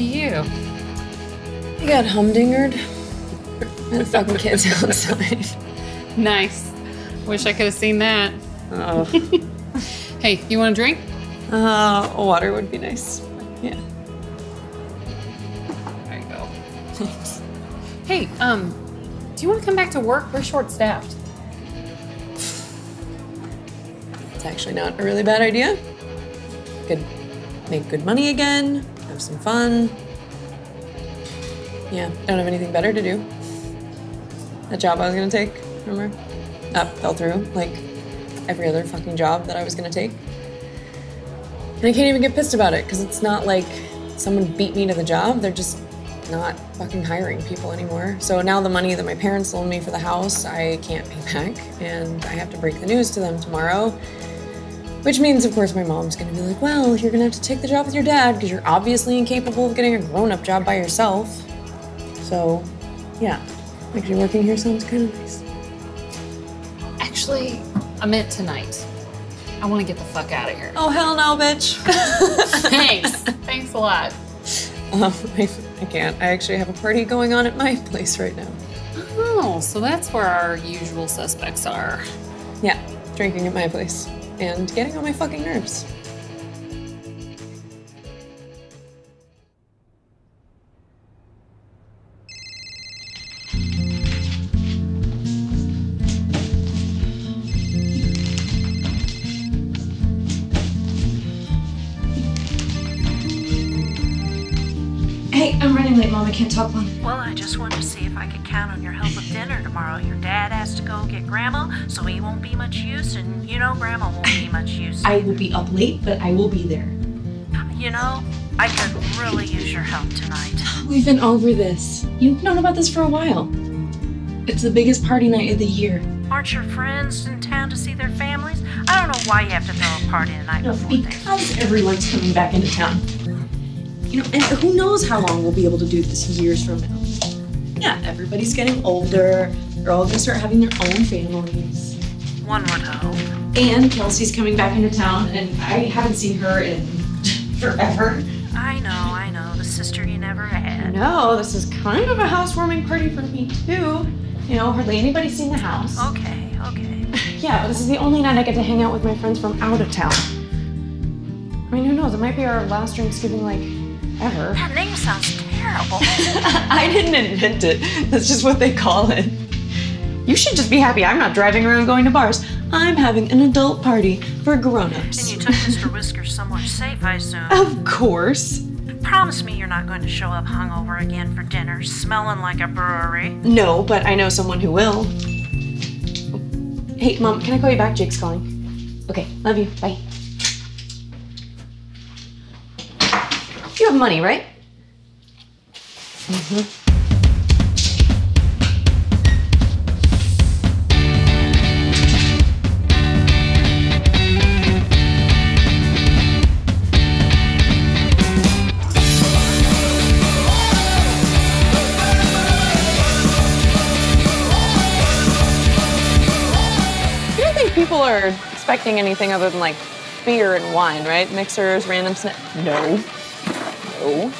to you? I got humdingered. And fucking kids outside. Nice. Wish I could have seen that. Oh. Hey, you want a drink? Uh, water would be nice. Yeah. There you go. Thanks. Hey, um, do you want to come back to work? We're short staffed. It's actually not a really bad idea. Could make good money again, have some fun. Yeah, don't have anything better to do. That job I was gonna take, remember? That fell through, like every other fucking job that I was gonna take. And I can't even get pissed about it, because it's not like someone beat me to the job. They're just not fucking hiring people anymore. So now the money that my parents loaned me for the house, I can't pay back, and I have to break the news to them tomorrow. Which means, of course, my mom's gonna be like, well, you're gonna have to take the job with your dad because you're obviously incapable of getting a grown up job by yourself. So, yeah, actually, working here sounds kind of nice. Actually, I meant tonight. I want to get the fuck out of here. Oh, hell no, bitch. Thanks. Thanks a lot. um, I, I can't. I actually have a party going on at my place right now. Oh, so that's where our usual suspects are. Yeah, drinking at my place and getting on my fucking nerves. Hey, I'm running late, Mom. I can't talk long. Well, I just wanted to see if I could count on your help Grandma, so he won't be much use, and you know Grandma won't be much use. I will be up late, but I will be there. You know, I could really use your help tonight. We've been over this. You've known about this for a while. It's the biggest party night of the year. Aren't your friends in town to see their families? I don't know why you have to throw a party tonight. night No, before things. because everyone's coming back into town. You know, and who knows how long we'll be able to do this years from now. Yeah, everybody's getting older. They're all gonna start having their own families. One would hope. And Kelsey's coming back into town, and I haven't seen her in forever. I know, I know, the sister you never had. No, this is kind of a housewarming party for me too. You know, hardly anybody's seen the house. Okay, okay. Yeah, but this is the only night I get to hang out with my friends from out of town. I mean, who knows? It might be our last Thanksgiving, like, ever. That name sounds terrible. I didn't invent it. That's just what they call it. You should just be happy I'm not driving around going to bars. I'm having an adult party for grown-ups. and you took Mr. Whiskers somewhere safe, I assume. Of course. Promise me you're not going to show up hungover again for dinner, smelling like a brewery. No, but I know someone who will. Hey, Mom, can I call you back? Jake's calling. Okay, love you. Bye. You have money, right? I expecting anything other than like beer and wine, right? Mixers, random snacks. No. No.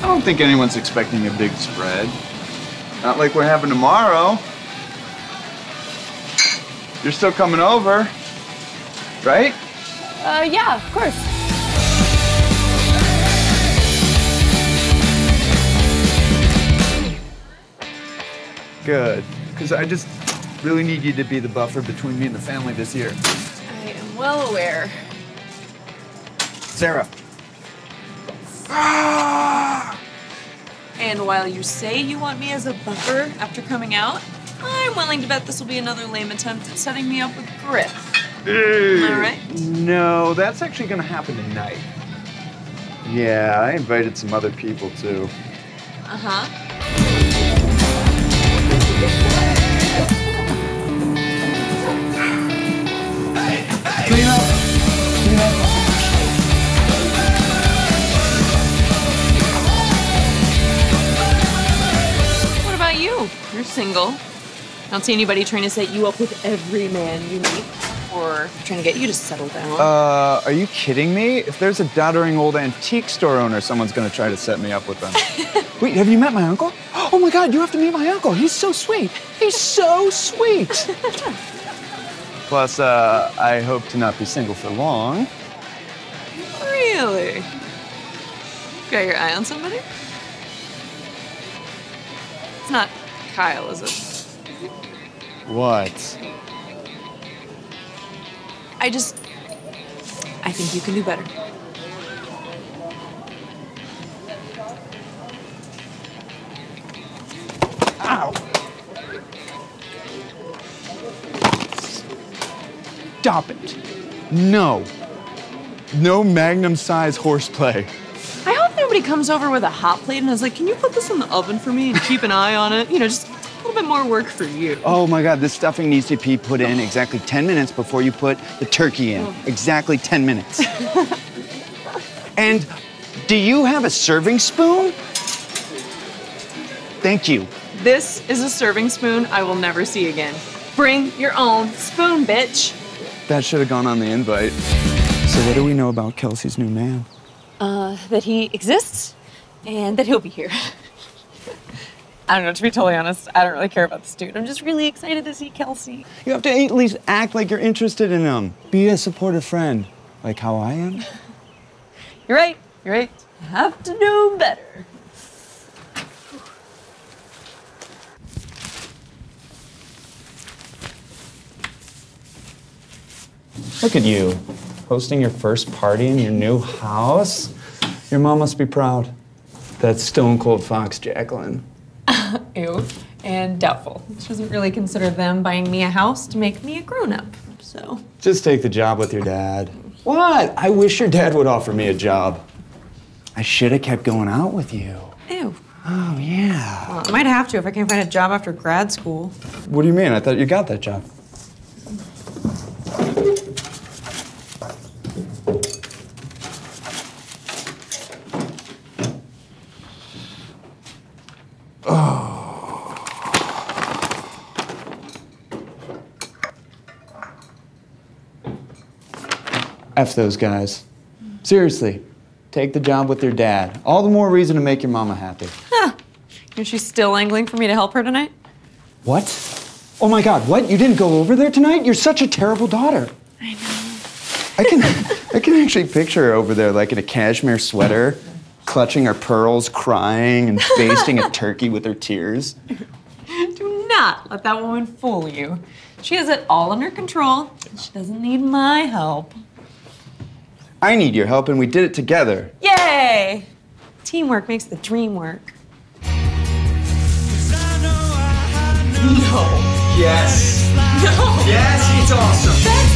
I don't think anyone's expecting a big spread. Not like we're having tomorrow. You're still coming over, right? Uh, yeah, of course. Good. Because I just really need you to be the buffer between me and the family this year. I am well aware. Sarah. And while you say you want me as a buffer after coming out, I'm willing to bet this will be another lame attempt at setting me up with Griff. Hey. All right. No, that's actually going to happen tonight. Yeah, I invited some other people too. Uh huh. Clean up. Clean up. What about you? You're single. don't see anybody trying to set you up with every man you meet or trying to get you to settle down. Uh, are you kidding me? If there's a doddering old antique store owner, someone's gonna try to set me up with them. Wait, have you met my uncle? Oh my god, you have to meet my uncle. He's so sweet. He's so sweet. Plus, uh, I hope to not be single for long. really? Got your eye on somebody? It's not Kyle, is it? What? I just. I think you can do better. Stop it. No. No magnum size horseplay. I hope nobody comes over with a hot plate and is like, can you put this in the oven for me and keep an eye on it? You know, just a little bit more work for you. Oh my god, this stuffing needs to be put in exactly 10 minutes before you put the turkey in. Mm. Exactly 10 minutes. and do you have a serving spoon? Thank you. This is a serving spoon I will never see again. Bring your own spoon, bitch. That should have gone on the invite. So, what do we know about Kelsey's new man? Uh, that he exists and that he'll be here. I don't know, to be totally honest, I don't really care about this dude. I'm just really excited to see Kelsey. You have to at least act like you're interested in him. Be a supportive friend, like how I am. You're right, you're right. I have to do better. Look at you, hosting your first party in your new house. Your mom must be proud. That's Stone Cold Fox, Jacqueline. Ew. And doubtful. She doesn't really consider them buying me a house to make me a grown up. So. Just take the job with your dad. What? I wish your dad would offer me a job. I should have kept going out with you. Ew. Oh, yeah. Well, I might have to if I can't find a job after grad school. What do you mean? I thought you got that job. F those guys. Seriously, take the job with your dad. All the more reason to make your mama happy. Is she still angling for me to help her tonight? What? Oh my god, what? You didn't go over there tonight? You're such a terrible daughter. I know. I can I can actually picture her over there like in a cashmere sweater, clutching her pearls, crying and basting a turkey with her tears. Do not let that woman fool you. She has it all under control. She doesn't need my help. I need your help and we did it together. Yay! Teamwork makes the dream work. No. Yes. No. Yes, it's awesome. That's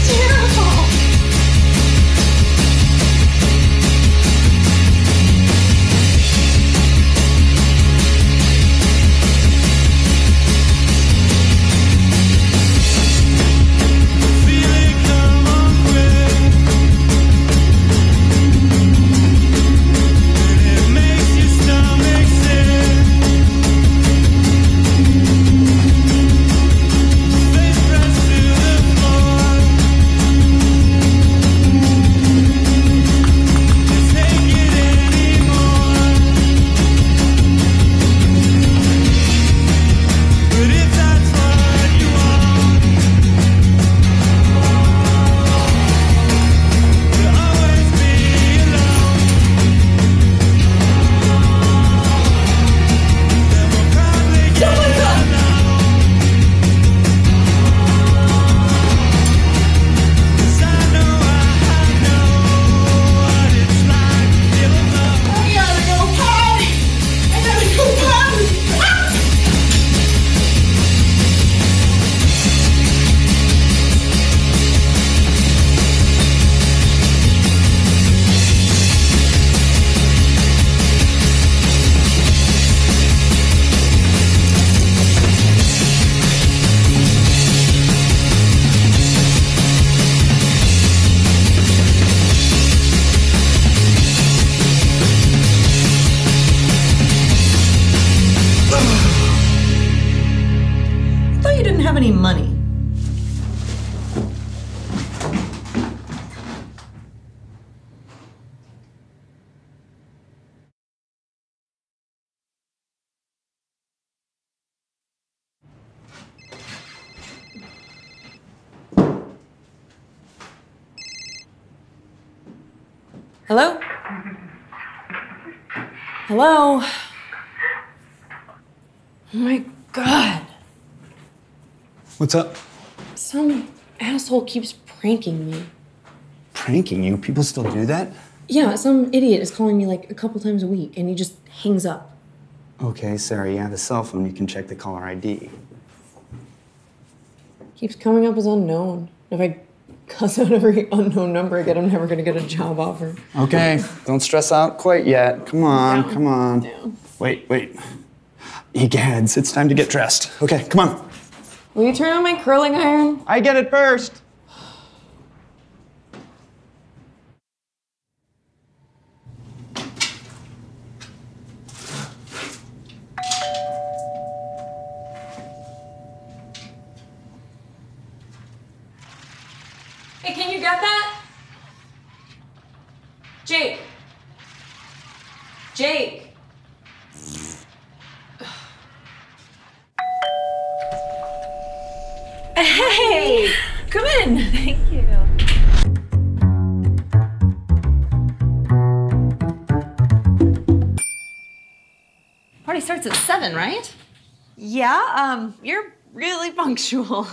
Hello? Hello? Oh my god. What's up? Some asshole keeps pranking me. Pranking you? People still do that? Yeah, some idiot is calling me like a couple times a week and he just hangs up. Okay, Sarah, you have a cell phone. You can check the caller ID. Keeps coming up as unknown. If I cuss out every unknown number I get, I'm never gonna get a job offer. Okay, don't stress out quite yet. Come on, come on. Wait, wait. Egads, it's time to get dressed. Okay, come on. Will you turn on my curling iron? I get it first. Um, you're really punctual.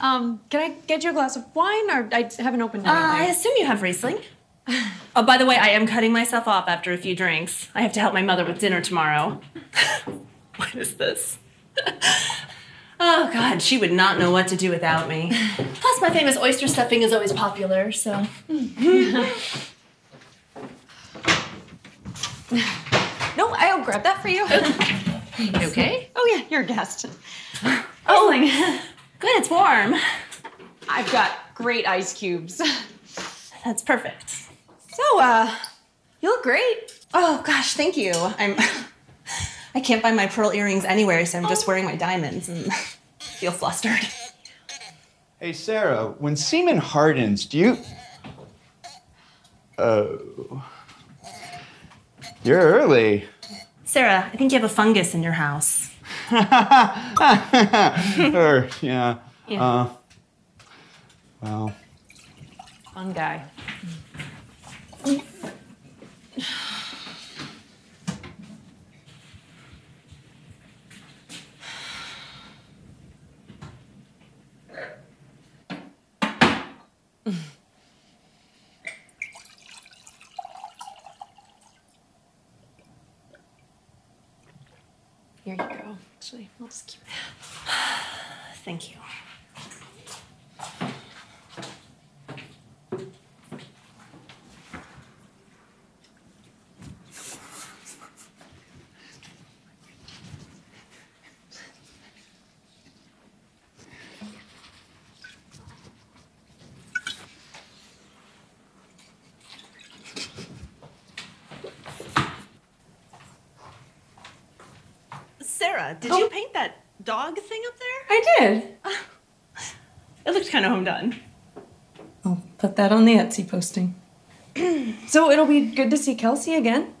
Um, can I get you a glass of wine, or I haven't opened Uh, anything? I assume you have Riesling. Oh, by the way, I am cutting myself off after a few drinks. I have to help my mother with dinner tomorrow. what is this? oh, God, she would not know what to do without me. Plus, my famous oyster stuffing is always popular, so. no, I'll grab that for you. You okay? oh yeah, guest. Oh, good, it's warm. I've got great ice cubes. That's perfect. So, uh, you look great. Oh, gosh, thank you. I'm. I can't find my pearl earrings anywhere, so I'm just wearing my diamonds and feel flustered. Hey, Sarah, when semen hardens, do you. Oh. You're early. Sarah, I think you have a fungus in your house. or, yeah. Yeah. Uh, well, Fun guy. Here you go. Actually, I'll just keep that. Thank you. Did you paint that dog thing up there? I did. It looked kind of home done. I'll put that on the Etsy posting. so it'll be good to see Kelsey again.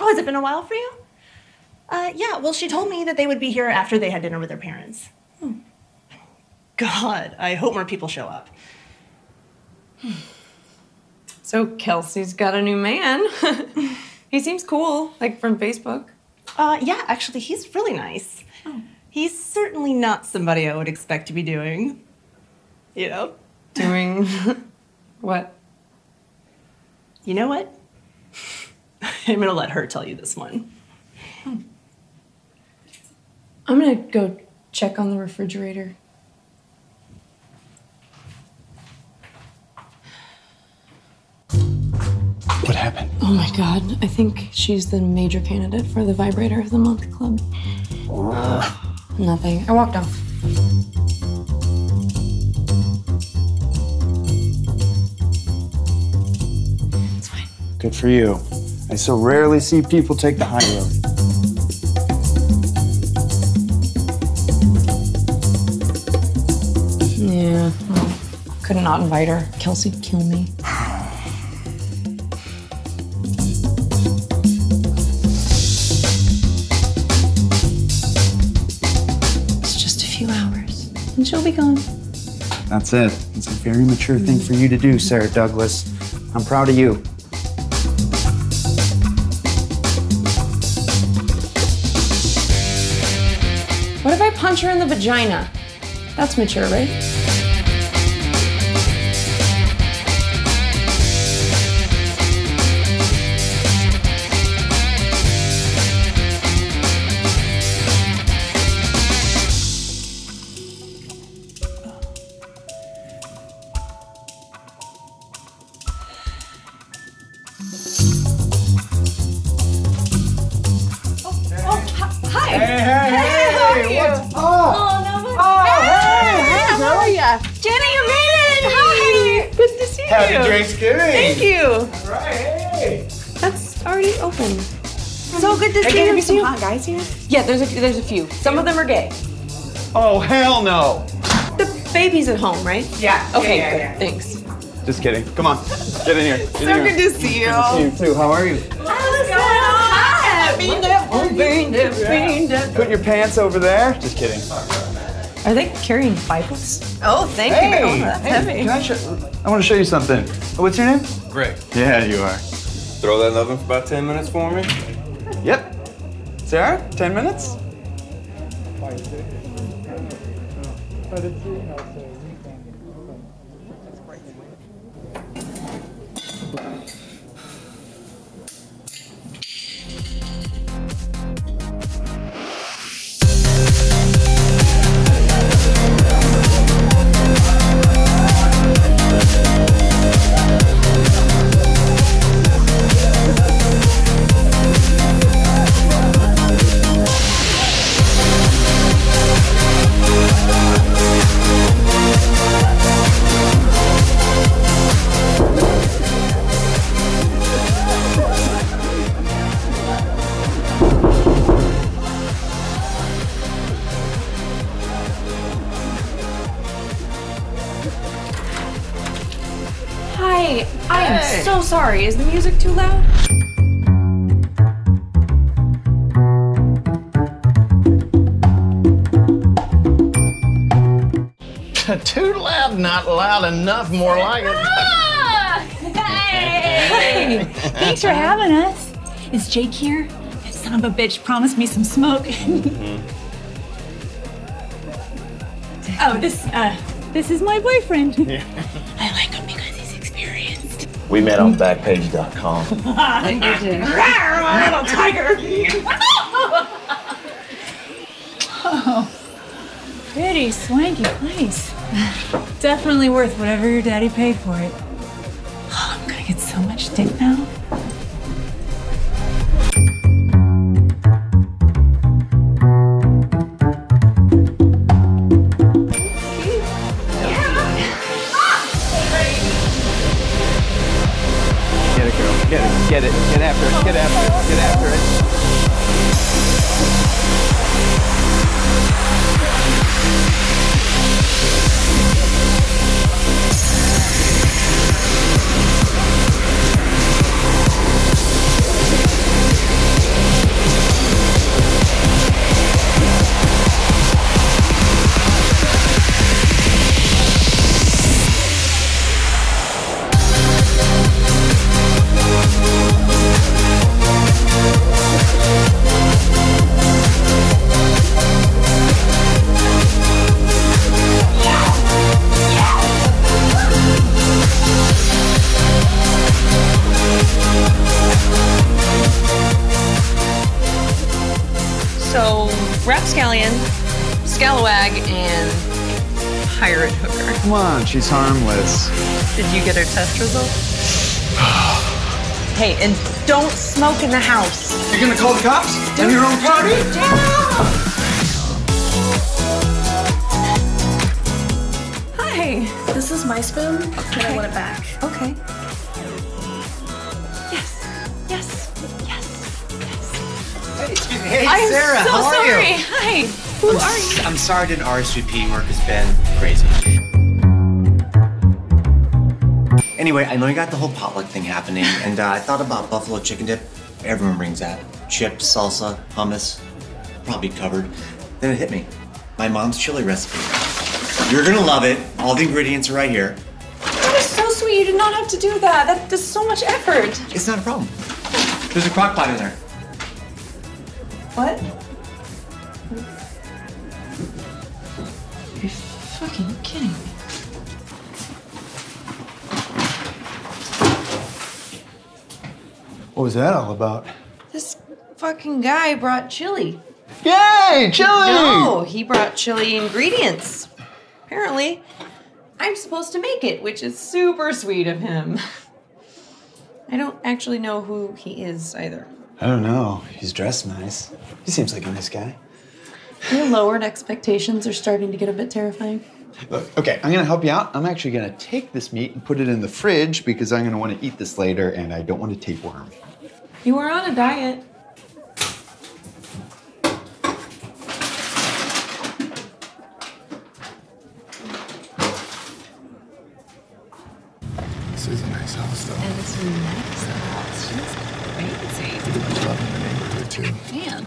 Oh, has it been a while for you? Uh, yeah, well, she told me that they would be here after they had dinner with their parents. God, I hope more people show up. So Kelsey's got a new man. he seems cool, like from Facebook. Uh, yeah, actually, he's really nice. He's certainly not somebody I would expect to be doing, you know? Doing what? You know what? I'm gonna let her tell you this one. I'm gonna go check on the refrigerator. what happened? Oh my god, I think she's the major candidate for the Vibrator of the Month Club. Nothing. I walked off. It's fine. Good for you. I so rarely see people take the high road. Yeah, well, could not not invite her. Kelsey'd kill me. That's it. It's a very mature thing for you to do, mm-hmm. Sarah Douglas. I'm proud of you. What if I punch her in the vagina? That's mature, right? So good to I see gave you. you some hot guys here? Yeah, there's a there's a few. Some of them are gay. Oh, hell no. The baby's at home, right? Yeah. Okay, yeah, good. yeah, yeah. Thanks. Just kidding. Come on. Get in here. Get So in here. good to see you. Good to see you too. How are you? What's going on? Put your pants over there. Just kidding. Are they carrying Bibles? Oh, thank you. Hey, Oh, that's hey, heavy. can I, show, I want to show you something. Oh, what's your name? Greg, Yeah, you are. throw that in the oven for about 10 minutes for me. Yep. Sarah, 10 minutes? Too loud, not loud enough, more like it. Hey! Thanks for having us. Is Jake here? That son of a bitch promised me some smoke. oh, this uh this is my boyfriend. I like him because he's experienced. We met on Backpage.com. Little tiger. oh, pretty swanky place. Definitely worth whatever your daddy paid for it. She's harmless. Did you get her test results? hey, and don't smoke in the house. You're gonna call the cops on your own party? Hi, this is my spoon, and I want it back. Okay. Yes, yes, yes. Excuse me. Hey, I'm Sarah, so how are sorry. you? Hi. Who are you? I'm sorry didn't RSVP. Work has been crazy. Anyway, I know you got the whole potluck thing happening, and uh, I thought about buffalo chicken dip. Everyone brings that. Chips, salsa, hummus, probably covered. Then it hit me. My mom's chili recipe. You're gonna love it. All the ingredients are right here. That is so sweet. You did not have to do that. That is so much effort. It's not a problem. There's a crock pot in there. What? You fucking What was that all about? This fucking guy brought chili. Yay, chili! No, he brought chili ingredients. Apparently, I'm supposed to make it, which is super sweet of him. I don't actually know who he is either. I don't know. He's dressed nice. He seems like a nice guy. Your lowered expectations are starting to get a bit terrifying. Look, okay, I'm gonna help you out. I'm actually gonna take this meat and put it in the fridge because I'm gonna wanna eat this later and I don't want to tapeworm. You are on a diet. This is a nice house, though. And this next house, she's crazy. Much love in the neighborhood, too. Man.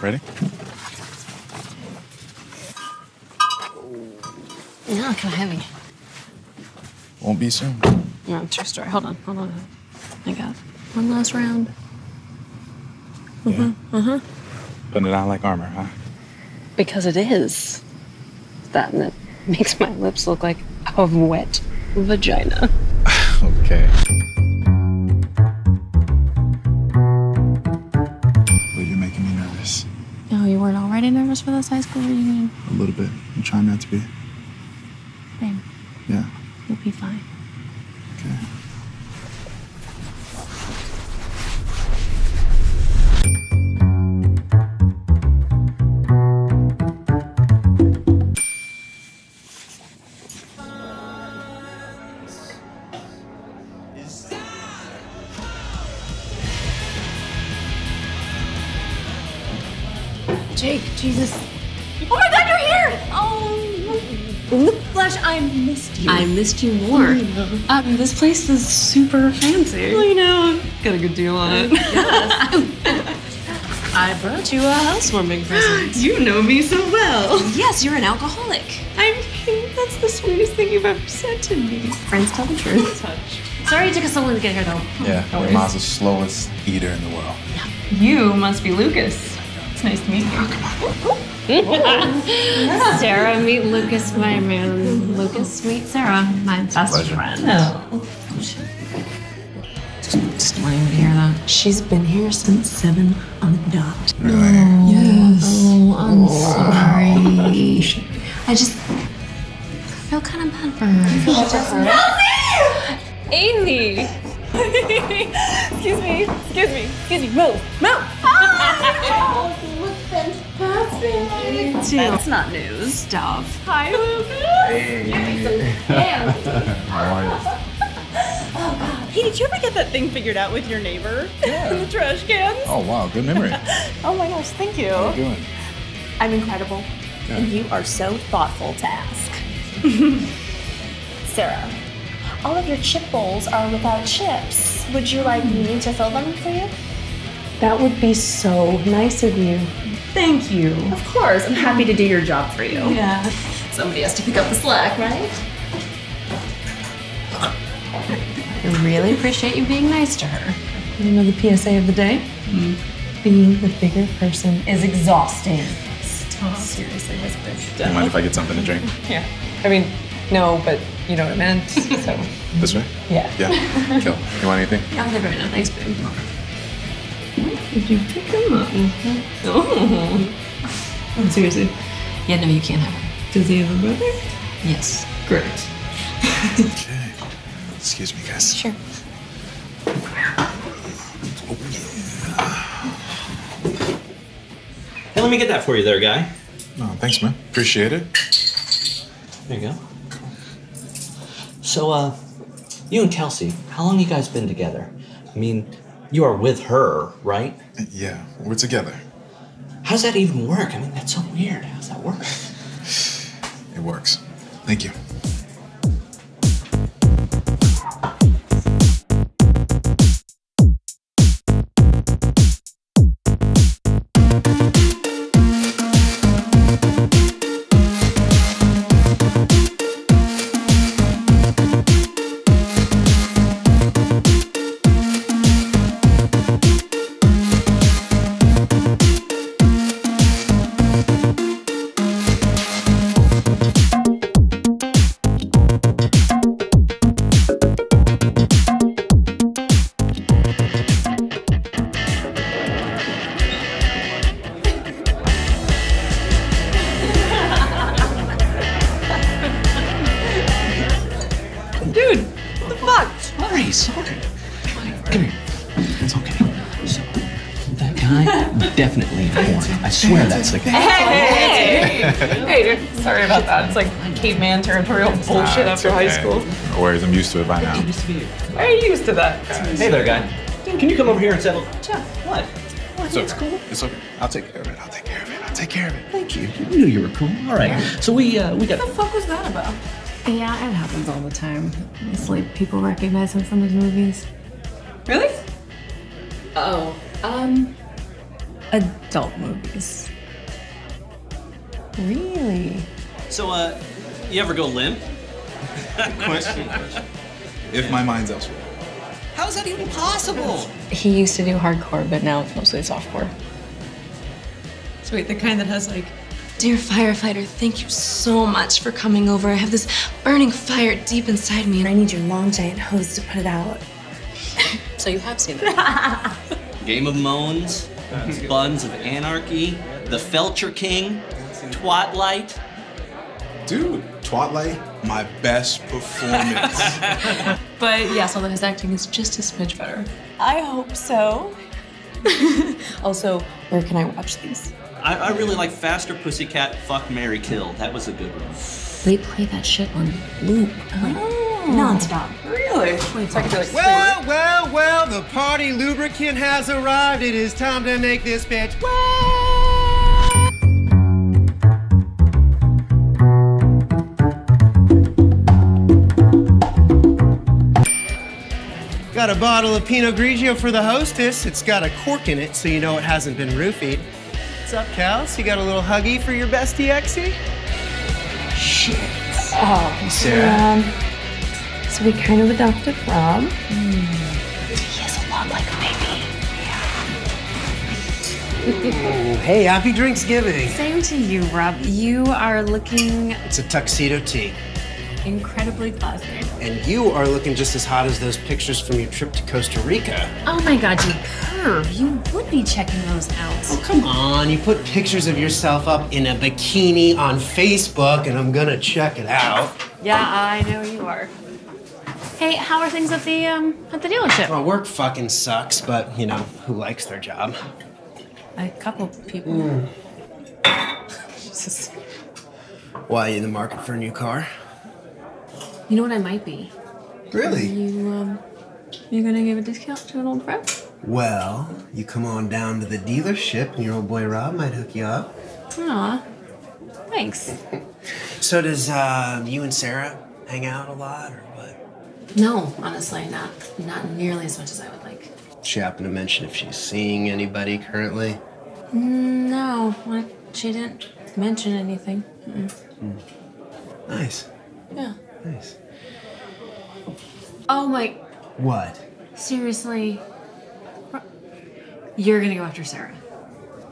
Ready? No, kind of heavy. Won't be soon. No, true story. Hold on, hold on. I got one last round. Mm-hmm. Uh-huh. Putting it on like armor, huh? Because it is. That and it makes my lips look like a wet vagina. Okay. Well, you're making me nervous. Oh, you weren't already nervous for this high school reunion? A little bit. I'm trying not to be. Babe, Yeah. you'll be fine. Jake, Jesus. Flesh, I missed you. I missed you more. Um, this place is super fancy. I know. Got a good deal on it. I brought you a housewarming present. You know me so well. yes, you're an alcoholic. I'm that's the sweetest thing you've ever said to me. Friends tell the truth. Sorry it took us so long to get here, though. Yeah, your mom's the slowest eater in the world. You must be Lucas. It's nice to meet you. Sarah, meet Lucas, my man. Lucas, meet Sarah, my best Pleasure. friend. Oh. Just wanting to hear that. She's been here since seven on the dot. Really? Oh, yes. Oh, I'm sorry. I just feel kind of bad for her. Amy! excuse me. Excuse me. Excuse me. Move. Move. That's not news. Stop. Hi, Lucas. Hey, Hey. Oh God. Hey, did you ever get that thing figured out with your neighbor? Yeah. In the trash cans? Oh, wow. Good memory. Oh my gosh, thank you. How you doing? I'm incredible. Good. And you are so thoughtful to ask. Sarah, all of your chip bowls are without chips. Would you like me to fill them for you? That would be so nice of you. Thank you. Of course, I'm happy to do your job for you. Yeah. Somebody has to pick up the slack, right? I really appreciate you being nice to her. You know the PSA of the day? Hmm. Being the bigger person is exhausting. Stop. Seriously, this bitch. Do you mind if I get something to drink? Yeah. I mean, no, but you know what I meant. So, This way? yeah. Yeah. Kill. You want anything? Yeah, I'm good right now. Thanks, babe. Did you pick him up? Oh. Seriously. Yeah, no, you can't have her. Does he have a brother? Yes. Great. Okay. Excuse me, guys. Sure. Hey, let me get that for you there, guy. Oh, thanks, man. Appreciate it. There you go. So, uh, you and Kelsey, how long you guys been together? I mean, you are with her, right? Yeah, we're together. How does that even work? I mean, that's so weird. How does that work? It works. Thank you. Caveman territorial bullshit Nah, it's after high school. No worries, I'm used to it by now. Why are you used to that? Hey there, guy. Can you come over here and settle? Yeah. What? So it's okay. It's okay. I'll take care of it. I'll take care of it. I'll take care of it. Thank you. You knew you were cool. All right. So we uh, we got. What the fuck was that about? Yeah, it happens all the time. It's like people recognize him from his movies. Really? Oh, um, adult movies. Really? So uh, you ever go limp? Question. question. If my mind's elsewhere. How's that even possible? He used to do hardcore, but now it's mostly softcore. Sweet, the kind that has like Dear firefighter, thank you so much for coming over. I have this burning fire deep inside me, and I need your long giant hose to put it out. So you have seen it. Game of Moans, Buns of Anarchy, The Felcher King, Twatlight. Dude, Twatlight, my best performance. But yes, although his acting is just a smidge better. I hope so. Also, where can I watch these? I, I really like Faster Pussycat, Fuck Mary Kill. That was a good one. They play that shit on loop. Oh. Nonstop. Really? So I could be like, Well, well, well, the party lubricant has arrived. It is time to make this bitch Got a bottle of Pinot Grigio for the hostess. It's got a cork in it, so you know it hasn't been roofied. What's up, Kels? You got a little huggy for your bestie, Exy? Shit. Oh, Sarah. Um, so we kind of adopted Rob. He is a lot like a baby. Ooh, hey, happy Drinksgiving. Same to you, Rob. You are looking It's a tuxedo tee. Incredibly classy. And you are looking just as hot as those pictures from your trip to Costa Rica. Oh my god, you perv. You would be checking those out. Oh, come on, you put pictures of yourself up in a bikini on Facebook, and I'm gonna check it out. Yeah, I know you are. Hey, how are things at the um at the dealership? Well, work fucking sucks, but you know, who likes their job? A couple people. Mm. Jesus. Why, are you in the market for a new car? You know what I might be? Really? You um you gonna give a discount to an old friend? Well, you come on down to the dealership, and your old boy Rob might hook you up. Aw. Thanks. So does uh, you and Sarah hang out a lot, or what? No, honestly, not not nearly as much as I would like. She happened to mention if she's seeing anybody currently. No. She didn't mention anything. Mm-mm. Nice, Yeah. Nice. Oh my. What? Seriously. You're gonna go after Sarah.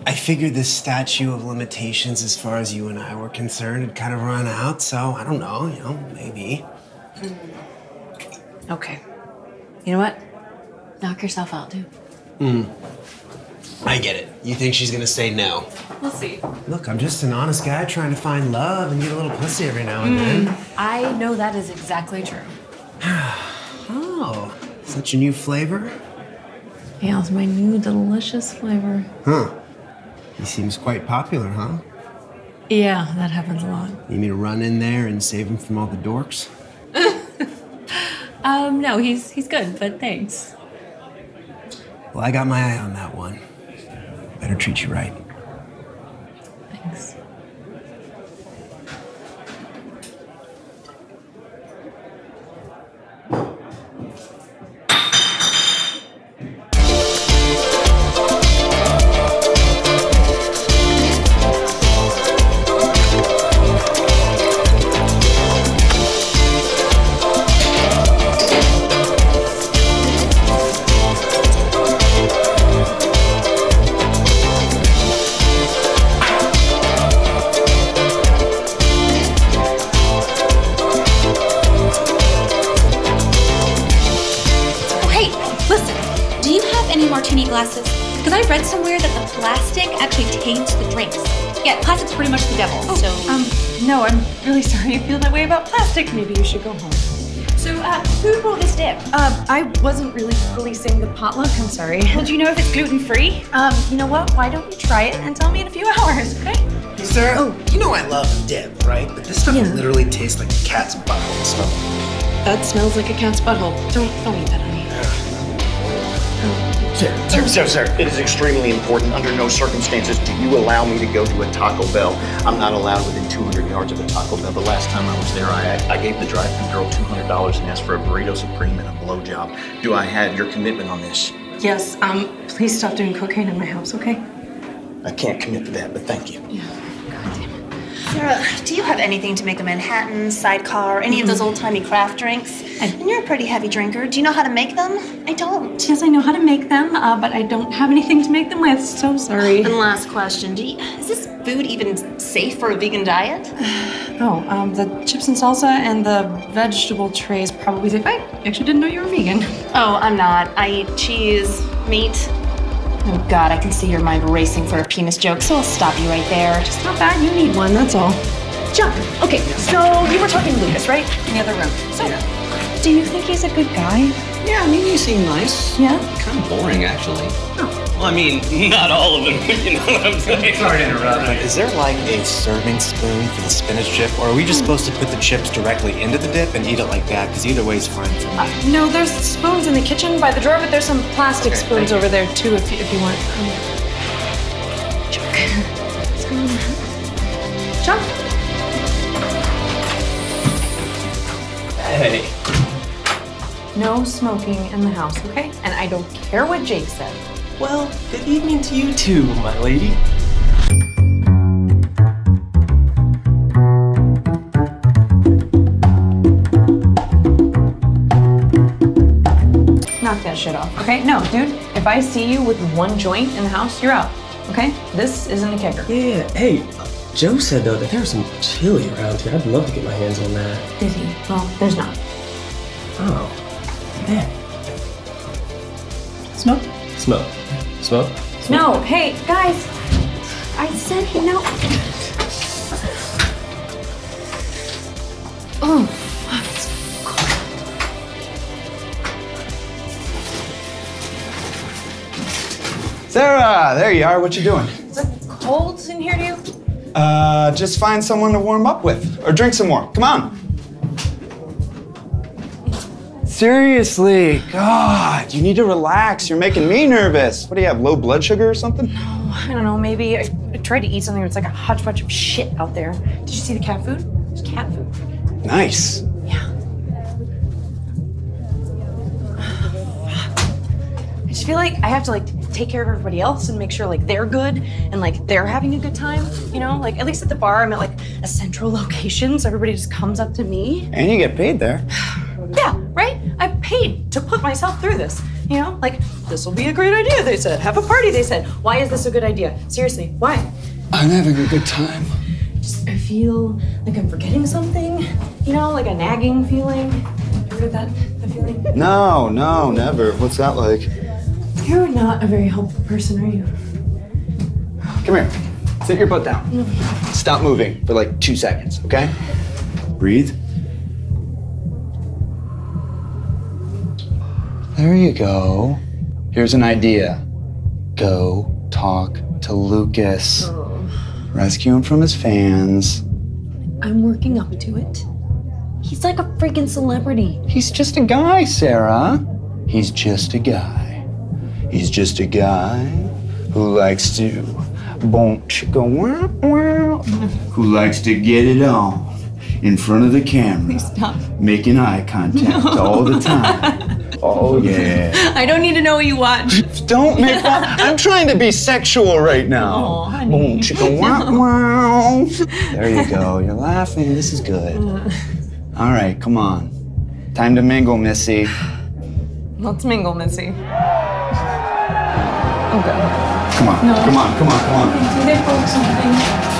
I figured the statute of limitations, as far as you and I were concerned, had kind of run out. So I don't know, you know, maybe. Okay. You know what? Knock yourself out, dude. Hmm. I get it. You think she's gonna say no? We'll see. Look, I'm just an honest guy trying to find love and get a little pussy every now and then. I know that is exactly true. Oh, such a new flavor? Yeah, it's my new delicious flavor. Huh. He seems quite popular, huh? Yeah, that happens a lot. You mean to run in there and save him from all the dorks? Um, no, he's he's good, but thanks. Well, I got my eye on that one. Better treat you right. Thanks. Know if it's gluten free? Um, you know what? Why don't you try it and tell me in a few hours, okay? Hey, Sarah, oh. you know I love dip, right? But this stuff Yeah. literally tastes like a cat's butthole smell. That smells like a cat's butthole. Don't don't eat that, honey. Sir, sir, sir, sir, it is extremely important. Under no circumstances do you allow me to go to a Taco Bell. I'm not allowed within 200 yards of a Taco Bell. The last time I was there, I, I gave the drive-through girl $200 and asked for a burrito supreme and a blowjob. Do I have your commitment on this? Yes, um, please stop doing cocaine in my house, okay? I can't commit to that, but thank you. Yeah. Goddammit. Sarah, do you have anything to make a Manhattan, sidecar, any of those old timey craft drinks? And you're a pretty heavy drinker. Do you know how to make them? I don't. Yes, I know how to make them, uh, but I don't have anything to make them with. So sorry. And last question: Do you, is this food even safe for a vegan diet? Oh, um, the chips and salsa and the vegetable trays probably safe. I actually didn't know you were vegan. Oh, I'm not. I eat cheese, meat. Oh God, I can see your mind racing for a penis joke, so I'll stop you right there. It's not bad. You need one. That's all. Jump. Okay, so you were talking to Lucas, right? In the other room. So, do you think he's a good guy? Yeah, I mean, you seem nice. Yeah. Kind of boring, actually. Well, I mean, not all of them, you know what I'm saying? Sorry to interrupt. Is there like a serving spoon for the spinach chip, or are we just supposed to put the chips directly into the dip and eat it like that? Because either way is fine for me. No, there's spoons in the kitchen by the drawer, but there's some plastic Okay, spoons over there too, if you, if you want. Um, Chuck. Chuck. Hey. No smoking in the house, okay? And I don't care what Jake said. Well, good evening to you too, my lady. Knock that shit off, okay? No, dude, if I see you with one joint in the house, you're out, okay? This isn't a kicker. Yeah, hey, Joe said though that there's some chili around here. I'd love to get my hands on that. Did he? Well, there's not. Oh, man. Smoke? Smoke. Smoke? No, hey, guys. I said no. Oh, fuck, it's Sarah, there you are. What you doing? Is it cold in here to you? Uh, just find someone to warm up with, or drink some more. Come on. Seriously, God, you need to relax. You're making me nervous. What do you have? Low blood sugar or something? No, I don't know, maybe I, tried to eat something that's like a hodgepodge of shit out there. Did you see the cat food? It's cat food. Nice. Yeah. I just feel like I have to like take care of everybody else and make sure like they're good and like they're having a good time. You know, like at least at the bar, I'm at like a central location, so everybody just comes up to me. And you get paid there. Yeah, right? Paid to put myself through this. You know, like this will be a great idea. They said, have a party. They said, why is this a good idea? Seriously, why? I'm having a good time. Just I feel like I'm forgetting something. You know, like a nagging feeling. Ever heard that? That feeling? No, no, never. What's that like? You're not a very helpful person, are you? Come here. Sit your butt down. Stop moving for like two seconds, okay? Breathe. There you go. Here's an idea. Go talk to Lucas. Oh. Rescue him from his fans. I'm working up to it. He's like a freaking celebrity. He's just a guy, Sarah. He's just a guy. He's just a guy who likes to boom chicka wow wow. Who likes to get it on in front of the camera. Stop. Making eye contact all the time. Oh yeah. I don't need to know what you watch. Don't make fun. I'm trying to be sexual right now. Boom chicka wow wow. There you go. You're laughing. This is good. All right, come on. Time to mingle, Missy. Let's mingle, Missy. Oh god. Come on, No. come on, come on, come on. They something?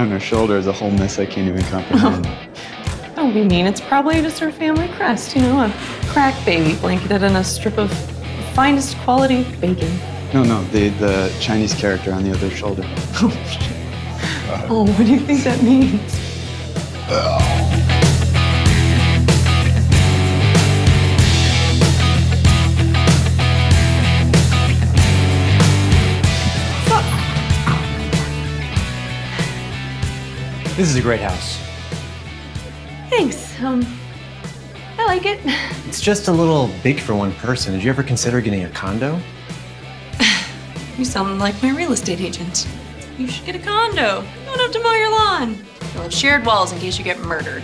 On her shoulder is a whole mess I can't even comprehend. Don't be mean. It's probably just her family crest, you know, a crack baby blanketed in a strip of finest quality bacon. No, no, the, the Chinese character on the other shoulder. Oh, oh, what do you think that means? This is a great house. Thanks. Um, I like it. It's just a little big for one person. Did you ever consider getting a condo? You sound like my real estate agent. You should get a condo. You don't have to mow your lawn. You'll have shared walls in case you get murdered.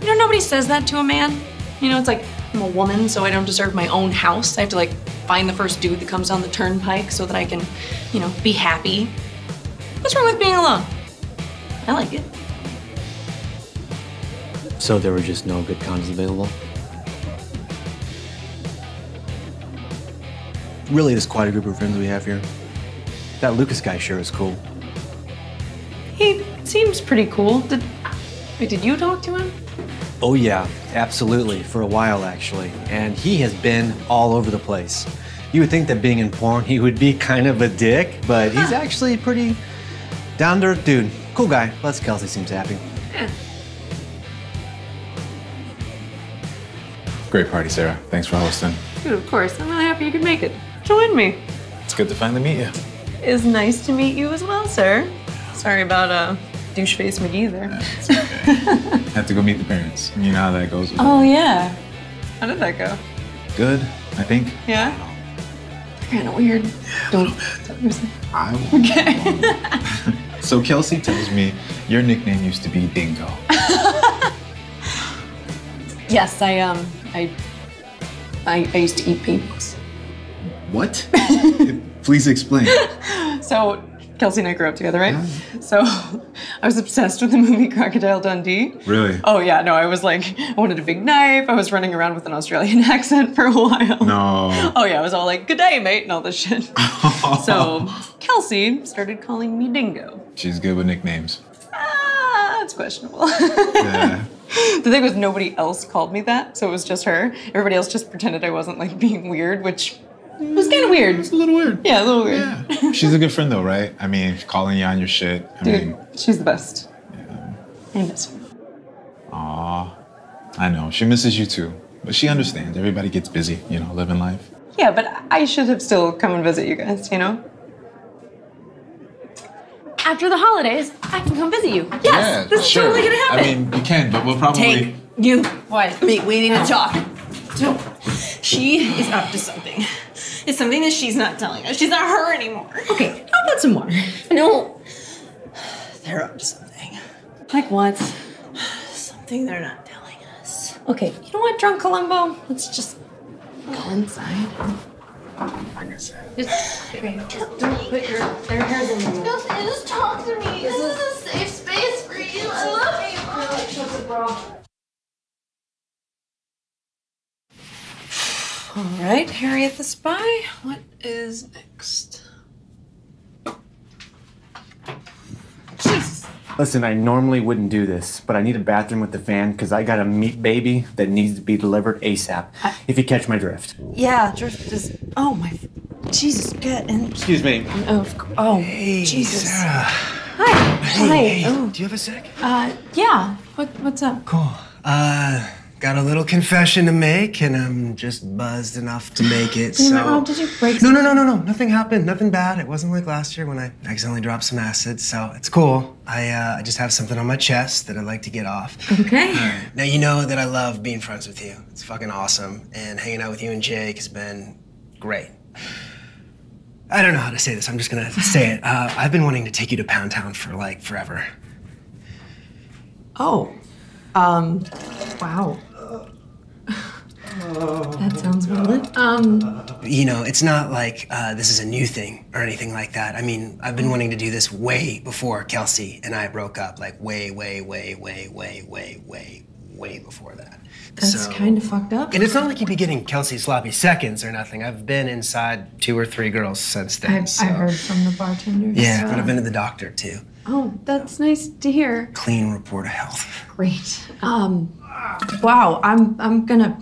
You know, nobody says that to a man. You know, it's like, I'm a woman, so I don't deserve my own house. I have to, like, find the first dude that comes down the turnpike so that I can, you know, be happy. What's wrong with being alone? I like it. So there were just no good condos available? Really, this quite a group of friends we have here. That Lucas guy sure is cool. He seems pretty cool. Did, wait, did you talk to him? Oh, yeah, absolutely. For a while, actually. And he has been all over the place. You would think that being in porn, he would be kind of a dick, but he's actually a pretty down to earth dude. Cool guy. Plus, Kelsey seems happy. Great party, Sarah. Thanks for hosting. Dude, of course. I'm really happy you could make it. Join me. It's good to finally meet you. It's nice to meet you as well, sir. Sorry about uh, doucheface McGee there. Have to go meet the parents. You know how that goes. with Oh yeah. How did that go? Good, I think. Yeah. Kind of weird. Don't. tell yourself. I Okay. So Kelsey tells me your nickname used to be Dingo. yes, I um, I, I, I used to eat babies. What? Please explain. So Kelsey and I grew up together, right? Yeah. So I was obsessed with the movie Crocodile Dundee. Really? Oh yeah, no, I was like, I wanted a big knife. I was running around with an Australian accent for a while. No. Oh yeah, I was all like, "Good day, mate," and all this shit. so Kelsey started calling me Dingo. She's good with nicknames. Ah, it's questionable. Yeah. the thing was, nobody else called me that, so it was just her. Everybody else just pretended I wasn't like being weird, which was kind of weird. It's a little weird. Yeah, a little weird. Yeah. She's a good friend though, right? I mean, calling you on your shit. I Dude, mean, she's the best. I miss her. aw. I know. She misses you too. But she understands. Everybody gets busy, you know, living life. Yeah, but I should have still come and visit you guys, you know? After the holidays, I can come visit you. yeah, this is sure. totally gonna happen. I mean, you can, but we'll probably. Take you. What? Wait, we need to talk. So, she is up to something. It's something that she's not telling us. She's not her anymore. Okay, how about some more? No. They're up to something. Like what? Something they're not telling us. Okay, you know what, Drunk Columbo? Let's just go inside. Just, okay, just don't put your their hairs in the Just, just talk to me. This is a safe space for you. I love you. All right, Harriet the Spy. What is next? Jesus. Listen, I normally wouldn't do this, but I need a bathroom with the fan because I got a meat baby that needs to be delivered ASAP. If you catch my drift. Yeah, drift is. Oh my. Jesus, get in. Excuse me. Oh, of cou- oh Jesus. Hi. Hey, Hi. hey, Oh. do you have a sec? Uh, yeah. What, what's up? Cool. Uh, got a little confession to make, and I'm just buzzed enough to make it. So. Did you break No, no, no, no, no. Nothing happened. Nothing bad. It wasn't like last year when I accidentally dropped some acid. So it's cool. I uh, I just have something on my chest that I'd like to get off. Okay. Now you know that I love being friends with you. It's fucking awesome, and hanging out with you and Jake has been great. I don't know how to say this. I'm just gonna say it. Uh, I've been wanting to take you to Pound Town for like forever. Oh. Um. Wow. That sounds well. Um. You know, it's not like uh, this is a new thing or anything like that. I mean, I've been wanting to do this way before Kelsey and I broke up. Like way, way, way, way, way, way, way, way before that. That's So- kind of fucked up. And it's not like you'd be getting Kelsey sloppy seconds or nothing. I've been inside two or three girls since then. I, so. I heard from the bartender. Yeah, but I've been to the doctor too. Oh, that's nice to hear. Clean report of health. Great. Um, wow. I'm I'm gonna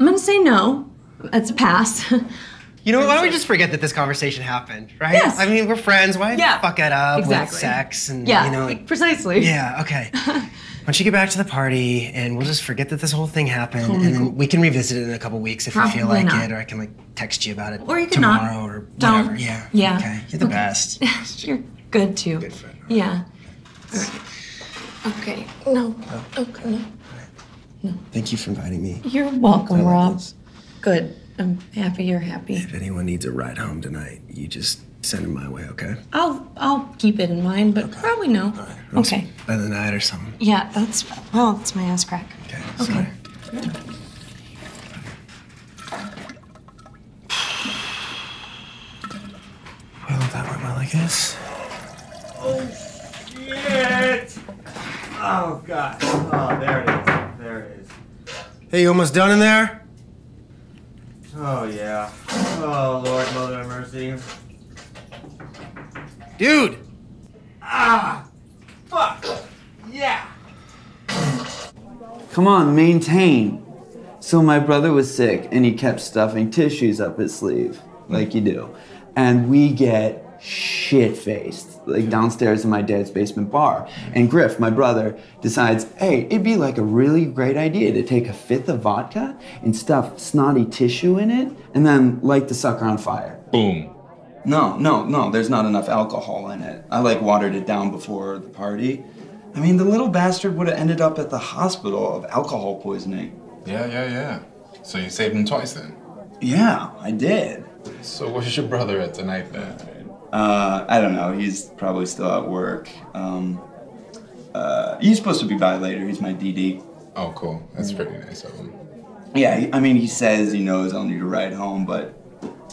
I'm gonna say no. It's a pass. You know, why don't we just forget that this conversation happened, right? Yes. I mean, we're friends. Why Yeah. fuck it up Exactly. with sex and yeah, you know? Like, precisely. yeah. Okay. Why don't you get back to the party and we'll just forget that this whole thing happened, oh Totally and then cool. we can revisit it in a couple weeks if you feel like not. it, or I can like text you about it Or you can not. tomorrow or Don't. whatever. Yeah. Yeah. Okay. You're the best. You're good too. Good friend. Yeah. All right. Okay. No. Oh. Okay. No. Thank you for inviting me. You're welcome, I like Rob. Good. I'm happy you're happy. If anyone needs a ride home tonight, you just send them my way, okay? I'll I'll keep it in mind, but probably no. Okay. By the night or something. Yeah, that's well, it's my ass crack. Okay. Okay. Well, that went well, I guess. Oh shit! Oh god. Oh, there it is. There it is. Hey, you almost done in there? Oh yeah. Oh Lord, Mother of Mercy. Dude! Ah! Fuck! Yeah! Come on, maintain. So my brother was sick and he kept stuffing tissues up his sleeve, like you do. And we get shit faced, like downstairs in my dad's basement bar. And Griff, my brother, decides, hey, it'd be like a really great idea to take a fifth of vodka and stuff snotty tissue in it and then light the sucker on fire. Boom. No, no, no, there's not enough alcohol in it. I like watered it down before the party. I mean, the little bastard would have ended up at the hospital of alcohol poisoning. Yeah, yeah, yeah. So you saved him twice then? Yeah, I did. So where's your brother at tonight then? Uh, I don't know. He's probably still at work. Um, uh, he's supposed to be by later. He's my DD. Oh, cool. That's pretty nice of him. Yeah, I mean, he says he knows I'll need a ride home, but,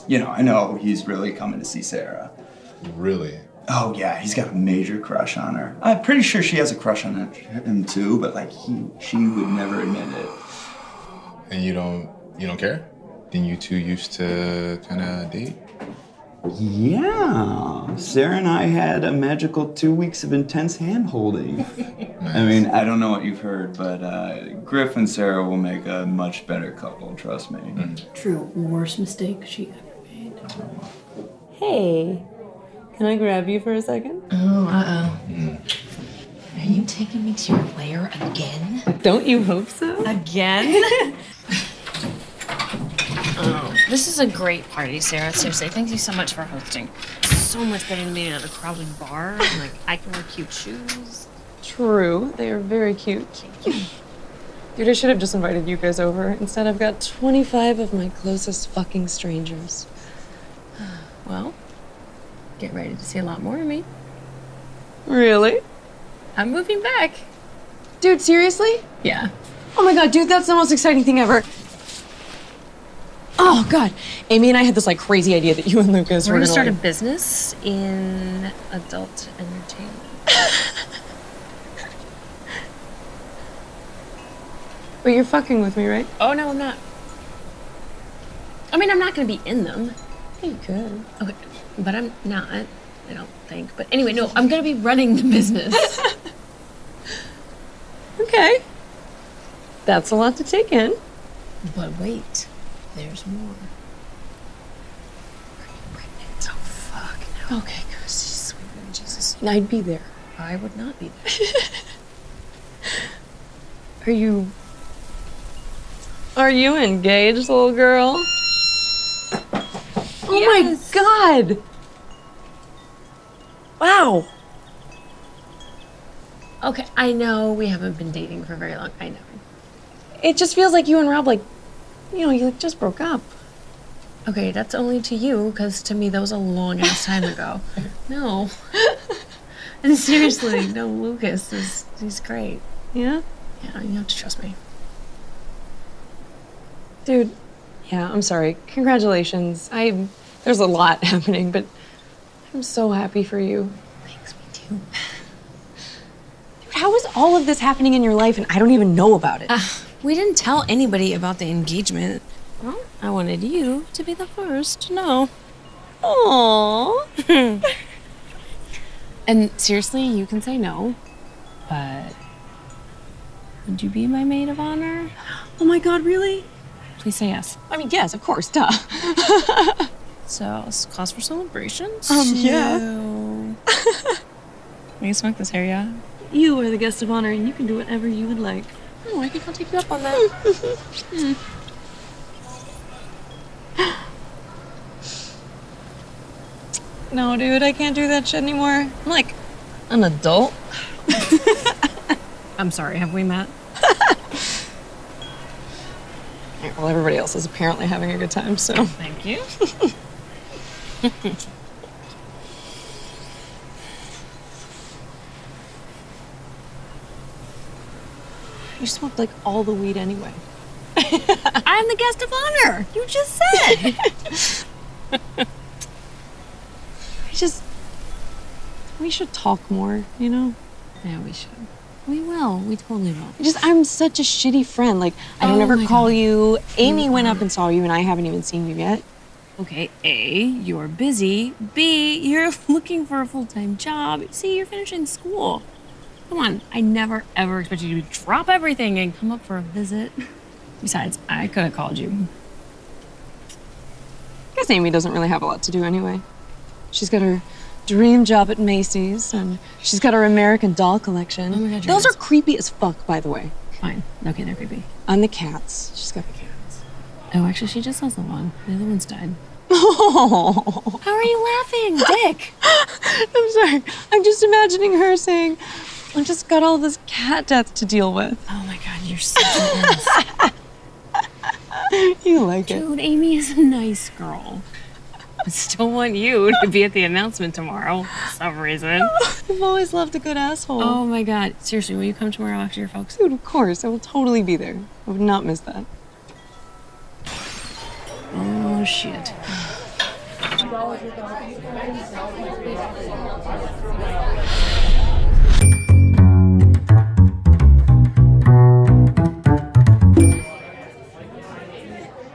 you know, I know he's really coming to see Sarah. Really? Oh, yeah, he's got a major crush on her. I'm pretty sure she has a crush on him, too, but, like, he, she would never admit it. And you don't you don't care? Then you two used to kind of date? Yeah, Sarah and I had a magical two weeks of intense hand holding. I mean, I don't know what you've heard, but uh, Griff and Sarah will make a much better couple, trust me. True. Worst mistake she ever made. Hey, can I grab you for a second? Oh, uh oh. Are you taking me to your lair again? Don't you hope so? Again? this is a great party, Sarah. Seriously, thank you so much for hosting. So much better than being at a crowded bar. And, like, I can wear cute shoes. True, they are very cute. Dude, I should have just invited you guys over. Instead, I've got 25 of my closest fucking strangers. Well, get ready to see a lot more of me. Really? I'm moving back. Dude, seriously? Yeah. Oh my god, dude, that's the most exciting thing ever. Oh god, Amy and I had this like crazy idea that you and Lucas We're were gonna start a business in adult entertainment. But you're fucking with me, right? Oh no, I'm not. I mean, I'm not gonna be in them. You could. Okay, but I'm not. I don't think. But anyway, no, I'm gonna be running the business. Okay. That's a lot to take in. but wait, there's more. Oh fuck no. Okay, good. Sweet Lord Jesus. And I'd be there. I would not be there. Are you Are you engaged, little girl? Oh my god! Wow. Okay, I know we haven't been dating for very long. I know. It just feels like you and Rob like you know, you just broke up. Okay, that's only to you, because to me that was a long ass time ago. No. and seriously, no, Lucas is he's great. Yeah? Yeah, you have to trust me. Dude, yeah, I'm sorry. Congratulations. I there's a lot happening, but I'm so happy for you. Thanks, me too. Dude, how is all of this happening in your life and I don't even know about it? We didn't tell anybody about the engagement. Well, I wanted you to be the first to know. Aww. and seriously, you can say no, but would you be my maid of honor? Oh my god, really? Please say yes. I mean, yes, of course, duh. So, it's cause for celebration. Um, yeah. We can smoke this here, yeah? You are the guest of honor and you can do whatever you would like. Oh, I think I'll take you up on that. Hmm. No, dude, I can't do that shit anymore. I'm like an adult. I'm sorry, have we met? Well, everybody else is apparently having a good time, so. Thank you. You smoked like all the weed anyway. I'm the guest of honor. You just said. I just. We should talk more, you know? yeah, we should. We will. We totally will. I Just, I'm such a shitty friend. Like, I don't Oh ever call God. you. Amy went up and saw you, and I haven't even seen you yet. Okay, A, you're busy. B, you're looking for a full time job. C, you're finishing school. Come on, I never ever expected you to drop everything and come up for a visit. Besides, I could have called you. I guess Amy doesn't really have a lot to do anyway. She's got her dream job at Macy's, and she's got her American doll collection. Oh my God, Those are creepy as fuck, by the way. Fine. Okay, they're creepy. On the cats. She's got the cats. Oh, actually, she just has the one. The other one's died. Oh. How are you laughing, Dick? I'm sorry. I'm just imagining her saying, I just got all this cat death to deal with. Oh my god, you're such an ass. You like it. Dude, Amy is a nice girl. I still want you to be at the announcement tomorrow for some reason. I've always loved a good asshole. Oh my god. Seriously, will you come tomorrow after your folks? Dude, of course. I will totally be there. I would not miss that. Oh shit.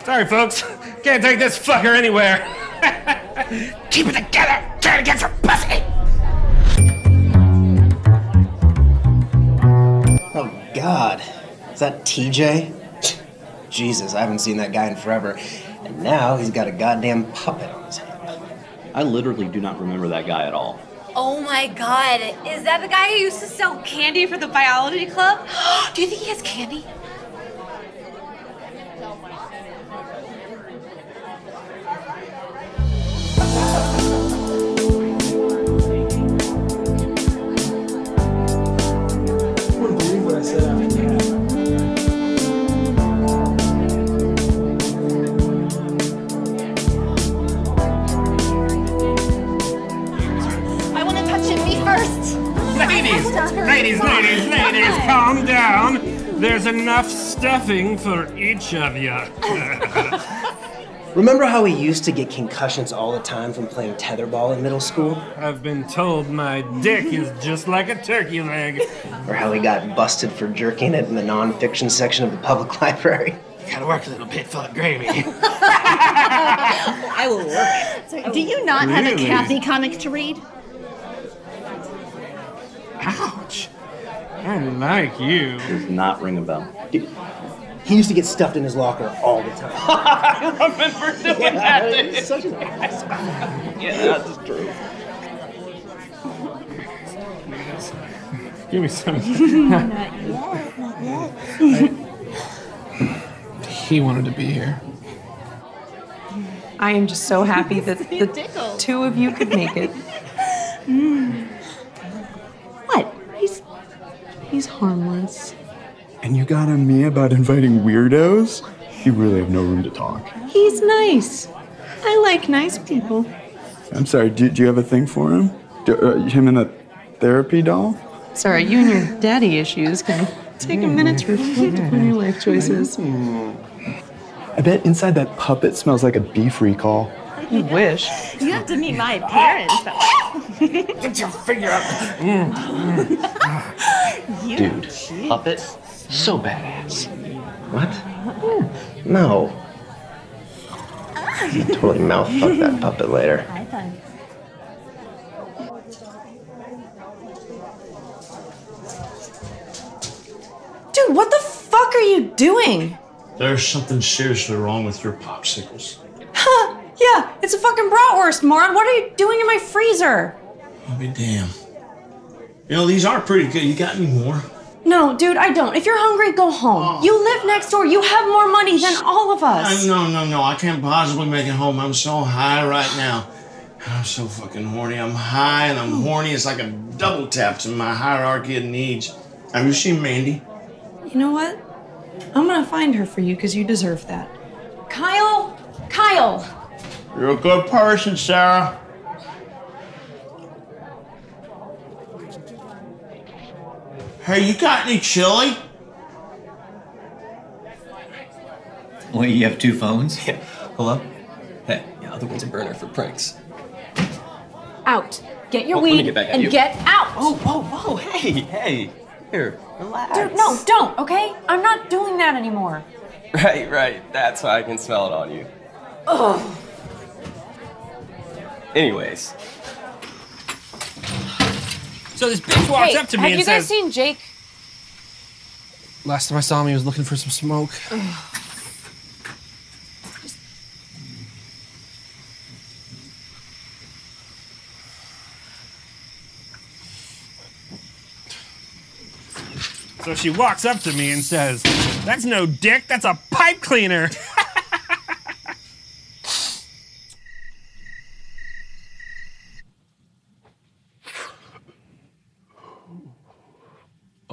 Sorry, folks. Can't take this fucker anywhere. Keep it together. Try to get some pussy. Oh, God. Is that TJ? Jesus, I haven't seen that guy in forever. And now he's got a goddamn puppet on his head. I literally do not remember that guy at all. Oh my god, is that the guy who used to sell candy for the biology club? Do you think he has candy? Ladies, ladies, ladies, ladies, calm down. There's enough stuffing for each of you. Remember how we used to get concussions all the time from playing tetherball in middle school? I've been told my dick is just like a turkey leg. Or how we got busted for jerking it in the nonfiction section of the public library? Gotta work a little bit for the gravy. I will work. Do you not have a Cathy comic to read? Ouch. I like you. Does not ring a bell. He used to get stuffed in his locker all the time. I remember doing Yeah, that. he's such an ass. Yeah, that's true. Give me some. Not yet. Not yet. I, he wanted to be here. I am just so happy that the two of you could make it. Mm. What? He's he's harmless. And you got on me about inviting weirdos? You really have no room to talk. He's nice. I like nice people. I'm sorry, do, do you have a thing for him? Do, uh, him and that therapy doll? Sorry, you and your daddy issues can take a minute to reflect upon your life choices. I bet inside that puppet smells like a beef recall. You wish. You have to meet my parents. Get your figure up. You Dude, cute. puppet, so badass. What? No. Ah. You totally mouth fuck that puppet later. High five. Dude, what the fuck are you doing? There's something seriously wrong with your popsicles. Huh, yeah, it's a fucking bratwurst, moron. What are you doing in my freezer? I'll be damned. You know, these are pretty good. You got any more? No, dude, I don't. If you're hungry, go home. Oh. You live next door. You have more money than all of us. I, no, no, no. I can't possibly make it home. I'm so high right now. I'm so fucking horny. I'm high and I'm hmm. horny. It's like a double tap to my hierarchy of needs. Have you seen Mandy? You know what? I'm gonna find her for you because you deserve that. Kyle! Kyle! You're a good person, Sarah. Hey, you got any chili? Wait, you have two phones? Hello? Hey, yeah, other one's a burner for pranks. Out. Get your Oh, let me weed get back at and you. get out. Oh, whoa, whoa, hey, hey. Here, relax. Dude, no, don't, okay? I'm not doing that anymore. Right, right. That's why I can smell it on you. Ugh. Anyways, So this bitch walks hey, up to me and says. have and you guys says, seen Jake? Last time I saw him, he was looking for some smoke. so she walks up to me and says, "That's no dick. That's a pipe cleaner."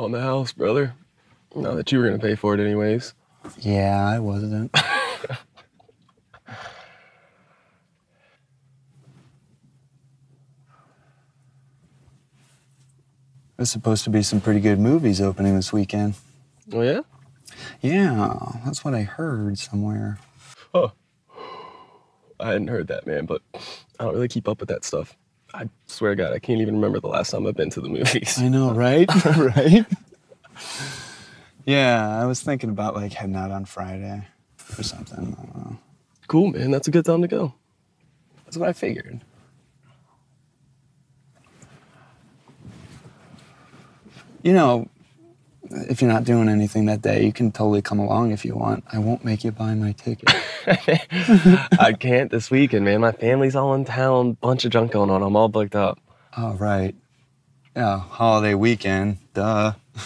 on the house, brother. Now that you were gonna pay for it anyways. Yeah, I wasn't. There's supposed to be some pretty good movies opening this weekend. Oh yeah? Yeah, that's what I heard somewhere. Huh. I hadn't heard that, man, but I don't really keep up with that stuff. I swear to God, I can't even remember the last time I've been to the movies. I know, right? right? Yeah, I was thinking about like heading out on Friday or something. I don't know. Cool, man. That's a good time to go. That's what I figured. You know, if you're not doing anything that day, you can totally come along if you want. I won't make you buy my ticket. I can't this weekend, man. My family's all in town. Bunch of junk going on. I'm all booked up. All right. Yeah, holiday weekend. Duh.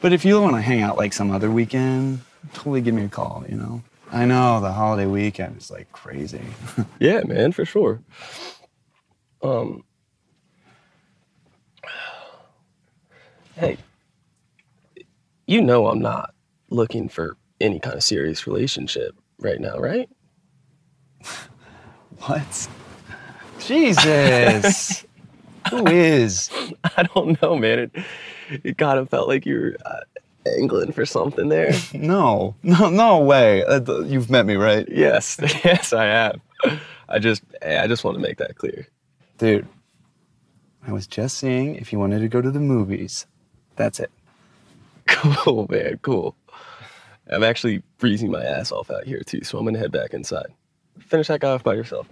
but if you want to hang out like some other weekend, totally give me a call, you know? I know the holiday weekend is like crazy. Yeah, man, for sure. Um. Hey, you know I'm not looking for any kind of serious relationship right now, right? What? Jesus. Who is? I don't know, man. It, it kind of felt like you were uh, angling for something there. No, no, no way. Uh, You've met me, right? Yes, yes, I have. I just, I just want to make that clear. Dude, I was just seeing if you wanted to go to the movies. That's it. Cool, man, cool. I'm actually freezing my ass off out here too, so I'm gonna head back inside. Finish that guy off by yourself.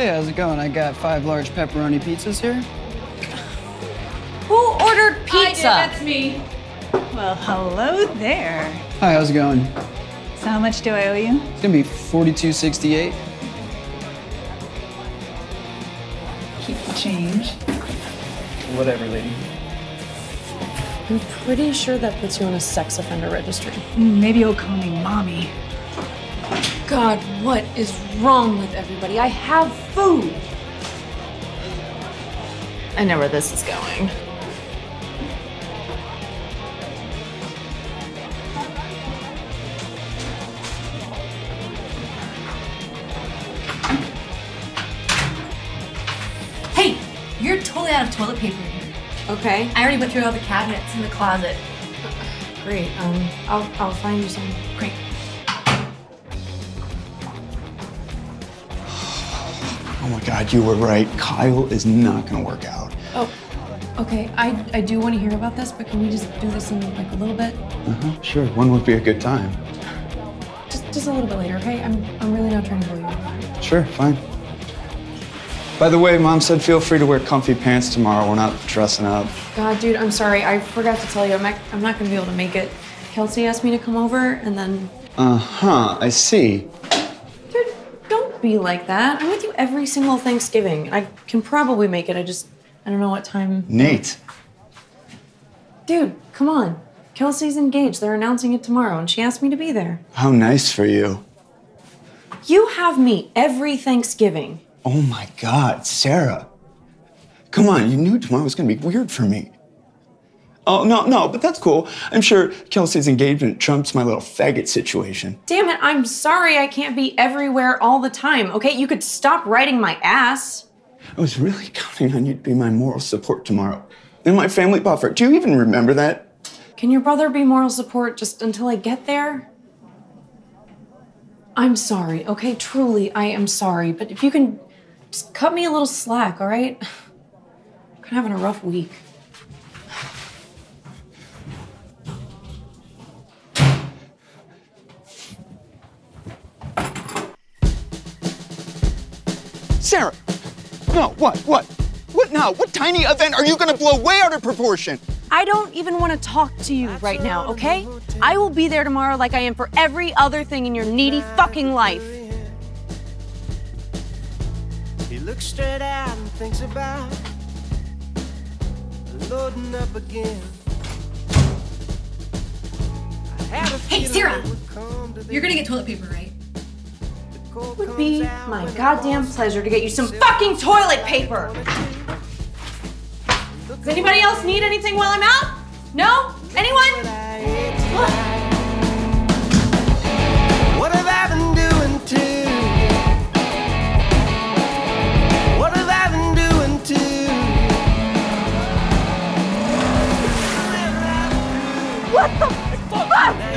Hey, how's it going? I got five large pepperoni pizzas here. Who ordered pizza? I did, that's me. Well, hello there. Hi, how's it going? So how much do I owe you? It's gonna be forty-two sixty-eight. Keep the change. Whatever, lady. I'm pretty sure that puts you on a sex offender registry. Mm, Maybe you'll call me mommy. God, what is wrong with everybody? I have food. I know where this is going. Hey, you're totally out of toilet paper here. Okay. I already went through all the cabinets in the closet. Great. Um, I'll I'll find you some. Great. My God, you were right. Kyle is not gonna work out. Oh, okay. I I do want to hear about this, but can we just do this in like a little bit? Uh-huh. Sure, when would be a good time? Just just a little bit later, okay? I'm I'm really not trying to blow you. Sure, fine. By the way, Mom said feel free to wear comfy pants tomorrow. We're not dressing up. God, dude, I'm sorry. I forgot to tell you. I'm not, I'm not gonna be able to make it. Kelsey asked me to come over, and then Uh huh, I see. Be like that. I'm with you every single Thanksgiving. I can probably make it. I just I don't know what time. Nate. Dude, come on. Kelsey's engaged. They're announcing it tomorrow, and she asked me to be there. How nice for you. You have me every Thanksgiving. Oh my God, Sarah. Come on, you knew tomorrow was gonna be weird for me. Oh, no, no, but that's cool. I'm sure Kelsey's engagement trumps my little faggot situation. Damn it, I'm sorry I can't be everywhere all the time. Okay, you could stop riding my ass. I was really counting on you to be my moral support tomorrow. And my family buffer. Do you even remember that? Can your brother be moral support just until I get there? I'm sorry, okay? Truly, I am sorry. But if you can just cut me a little slack, all right? I'm kind of having a rough week. No, what, what? What now? What tiny event are you gonna blow way out of proportion? I don't even want to talk to you right now, okay? I will be there tomorrow like I am for every other thing in your needy fucking life. He looks straight out and thinks about loading up again. Hey, Sarah! You're gonna get toilet paper, right? It would be my goddamn pleasure to get you some fucking toilet paper. Does anybody else need anything while I'm out? No? Anyone? What have I been doing to you? What have I been doing to you? What the fuck?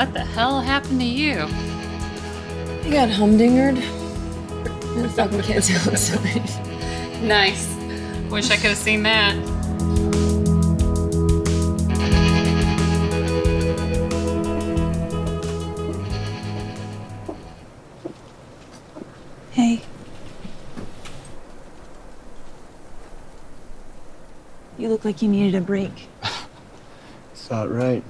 What the hell happened to you? I got humdingered. And the fucking kids outside. Nice. Wish I could have seen that. Hey. You look like you needed a break. Saw it right.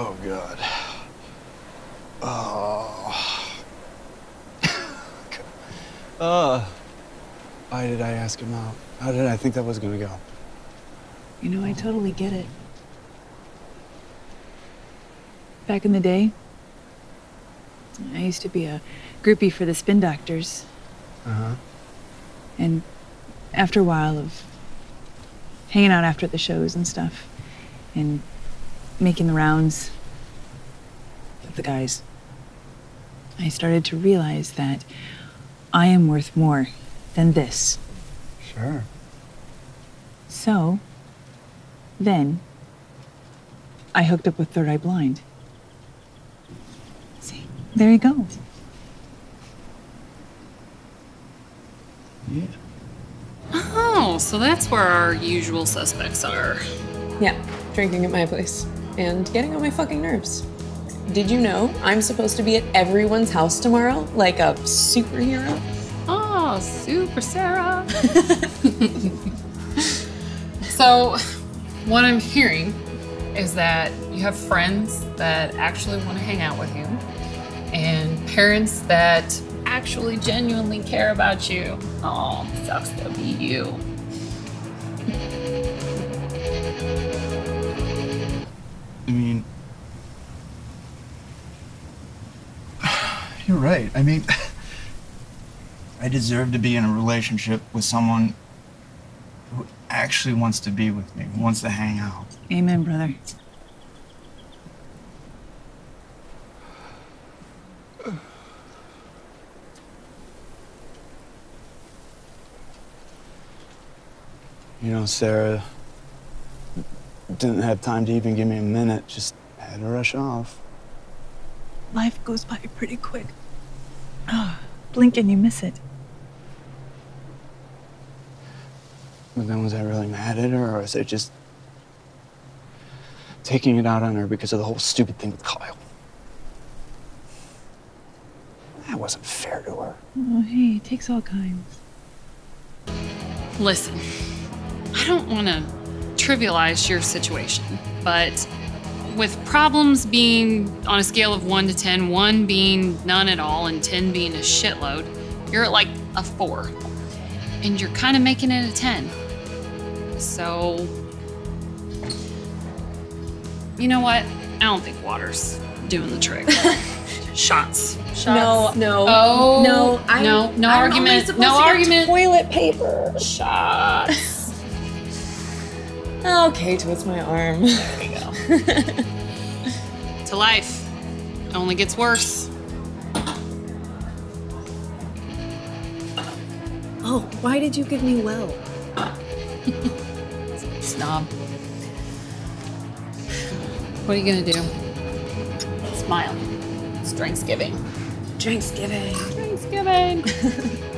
Oh, God. Oh. uh, why did I ask him out? How did I think that was gonna go? You know, I totally get it. Back in the day, I used to be a groupie for the spin doctors. Uh huh. And after a while of hanging out after the shows and stuff, and making the rounds with the guys, I started to realize that I am worth more than this. Sure. So, then, I hooked up with Third Eye Blind. See, there you go. Yeah. Oh, Oh, so that's where our usual suspects are. Yeah, drinking at my place and getting on my fucking nerves. Did you know I'm supposed to be at everyone's house tomorrow like a superhero? Oh, super Sarah. so, what I'm hearing is that you have friends that actually want to hang out with you, and parents that actually genuinely care about you. Oh, sucks to be you. I mean, you're right. I mean, I deserve to be in a relationship with someone who actually wants to be with me, who wants to hang out. Amen, brother. You know, Sarah didn't have time to even give me a minute, just had to rush off. Life goes by pretty quick. Ah, blink and you miss it. But then was I really mad at her, or was I just taking it out on her because of the whole stupid thing with Kyle? That wasn't fair to her. Oh, hey, it takes all kinds. Listen, I don't want to trivialize your situation, but with problems being on a scale of 1 to 10, 1 being none at all and 10 being a shitload, you're at like a 4. And you're kind of making it a 10. So, you know what? I don't think water's doing the trick. Shots. Shots. No, no, Oh, no, I- no, no I'm argument. supposed No to get argument. Toilet paper. Shots. okay, twist my arm. There we go. to life. It only gets worse. Oh, why did you give me well? Snob. What are you gonna do? Smile. It's Thanksgiving. Thanksgiving. Thanksgiving.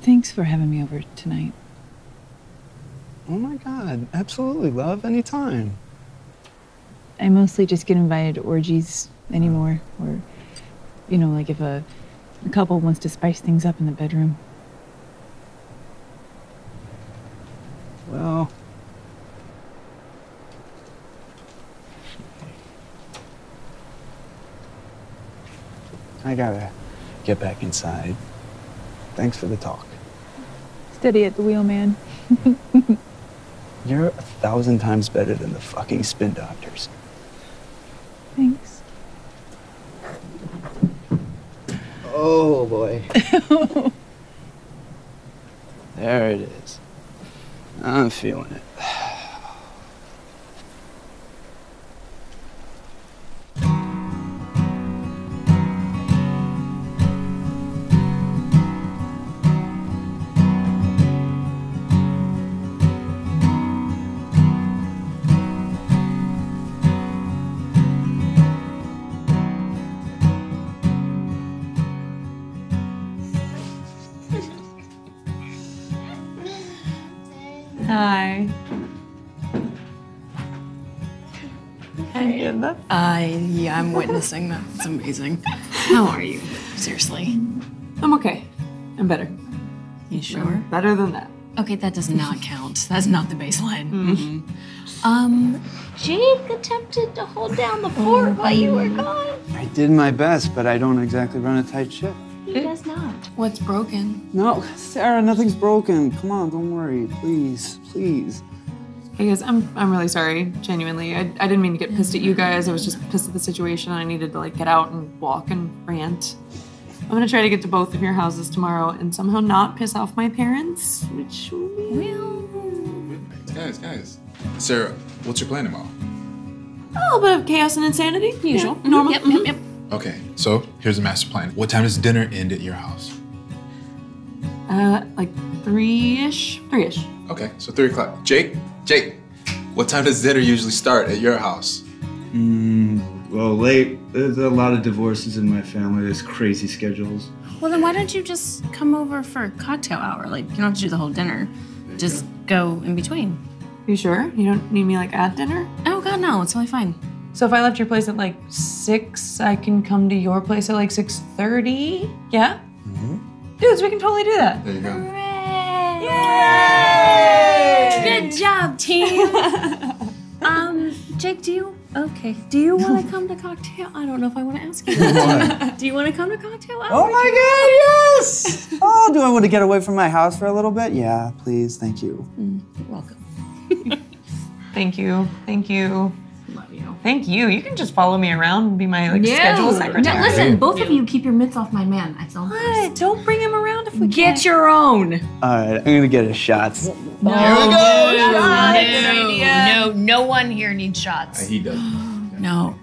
Thanks for having me over tonight. Oh my God, absolutely, love, anytime. I mostly just get invited to orgies anymore, or, you know, like if a, a couple wants to spice things up in the bedroom. Well, I gotta get back inside. Thanks for the talk. Steady at the wheel, man. You're a thousand times better than the fucking spin doctors. Thanks. Oh boy. there it is. I'm feeling it. Hey. Uh, yeah, I'm witnessing that. It's amazing. How are you? Seriously. I'm okay. I'm better. You sure? Better than that. Okay, that does not count. That's not the baseline. Mm-hmm. Um, Jake attempted to hold down the fort while you were gone. I did my best, but I don't exactly run a tight ship. He does not. what's broken? No, Sarah, nothing's broken. Come on, don't worry. Please, please. Hey guys, I'm I'm really sorry. Genuinely, I, I didn't mean to get pissed at you guys. I was just pissed at the situation. I needed to like get out and walk and rant. I'm gonna try to get to both of your houses tomorrow and somehow not piss off my parents, which will Guys, guys. Sarah, what's your plan tomorrow? a little bit of chaos and insanity. Usual, normal. Yep, yep, yep. Okay, so here's the master plan. What time does dinner end at your house? Uh, like three-ish, three-ish. Okay, so three o'clock. Jake, Jake, what time does dinner usually start at your house? Mm, Well, late. There's a lot of divorces in my family. There's crazy schedules. Well, then why don't you just come over for a cocktail hour? Like, you don't have to do the whole dinner. Just go in between. You sure? You don't need me like at dinner? Oh god, no, it's totally fine. So if I left your place at like six, I can come to your place at like six thirty. Yeah. Dudes, we can totally do that. There you go. Good job, team. um, Jake, do you okay? Do you want to come to cocktail? I don't know if I want to ask you. What? do you want to come to cocktail hour? Oh my god, yes! Oh, do I want to get away from my house for a little bit? Yeah, please, thank you. You're welcome. Thank you. Thank you. Love you. Thank you. You can just follow me around and be my like schedule secretary. No, listen, both of you keep your mitts off my man. That's all. What? Don't bring him around if we Get your own. All right, I'm gonna get us shots. No, Here we no, go. no, no, no one here needs shots. He does. No.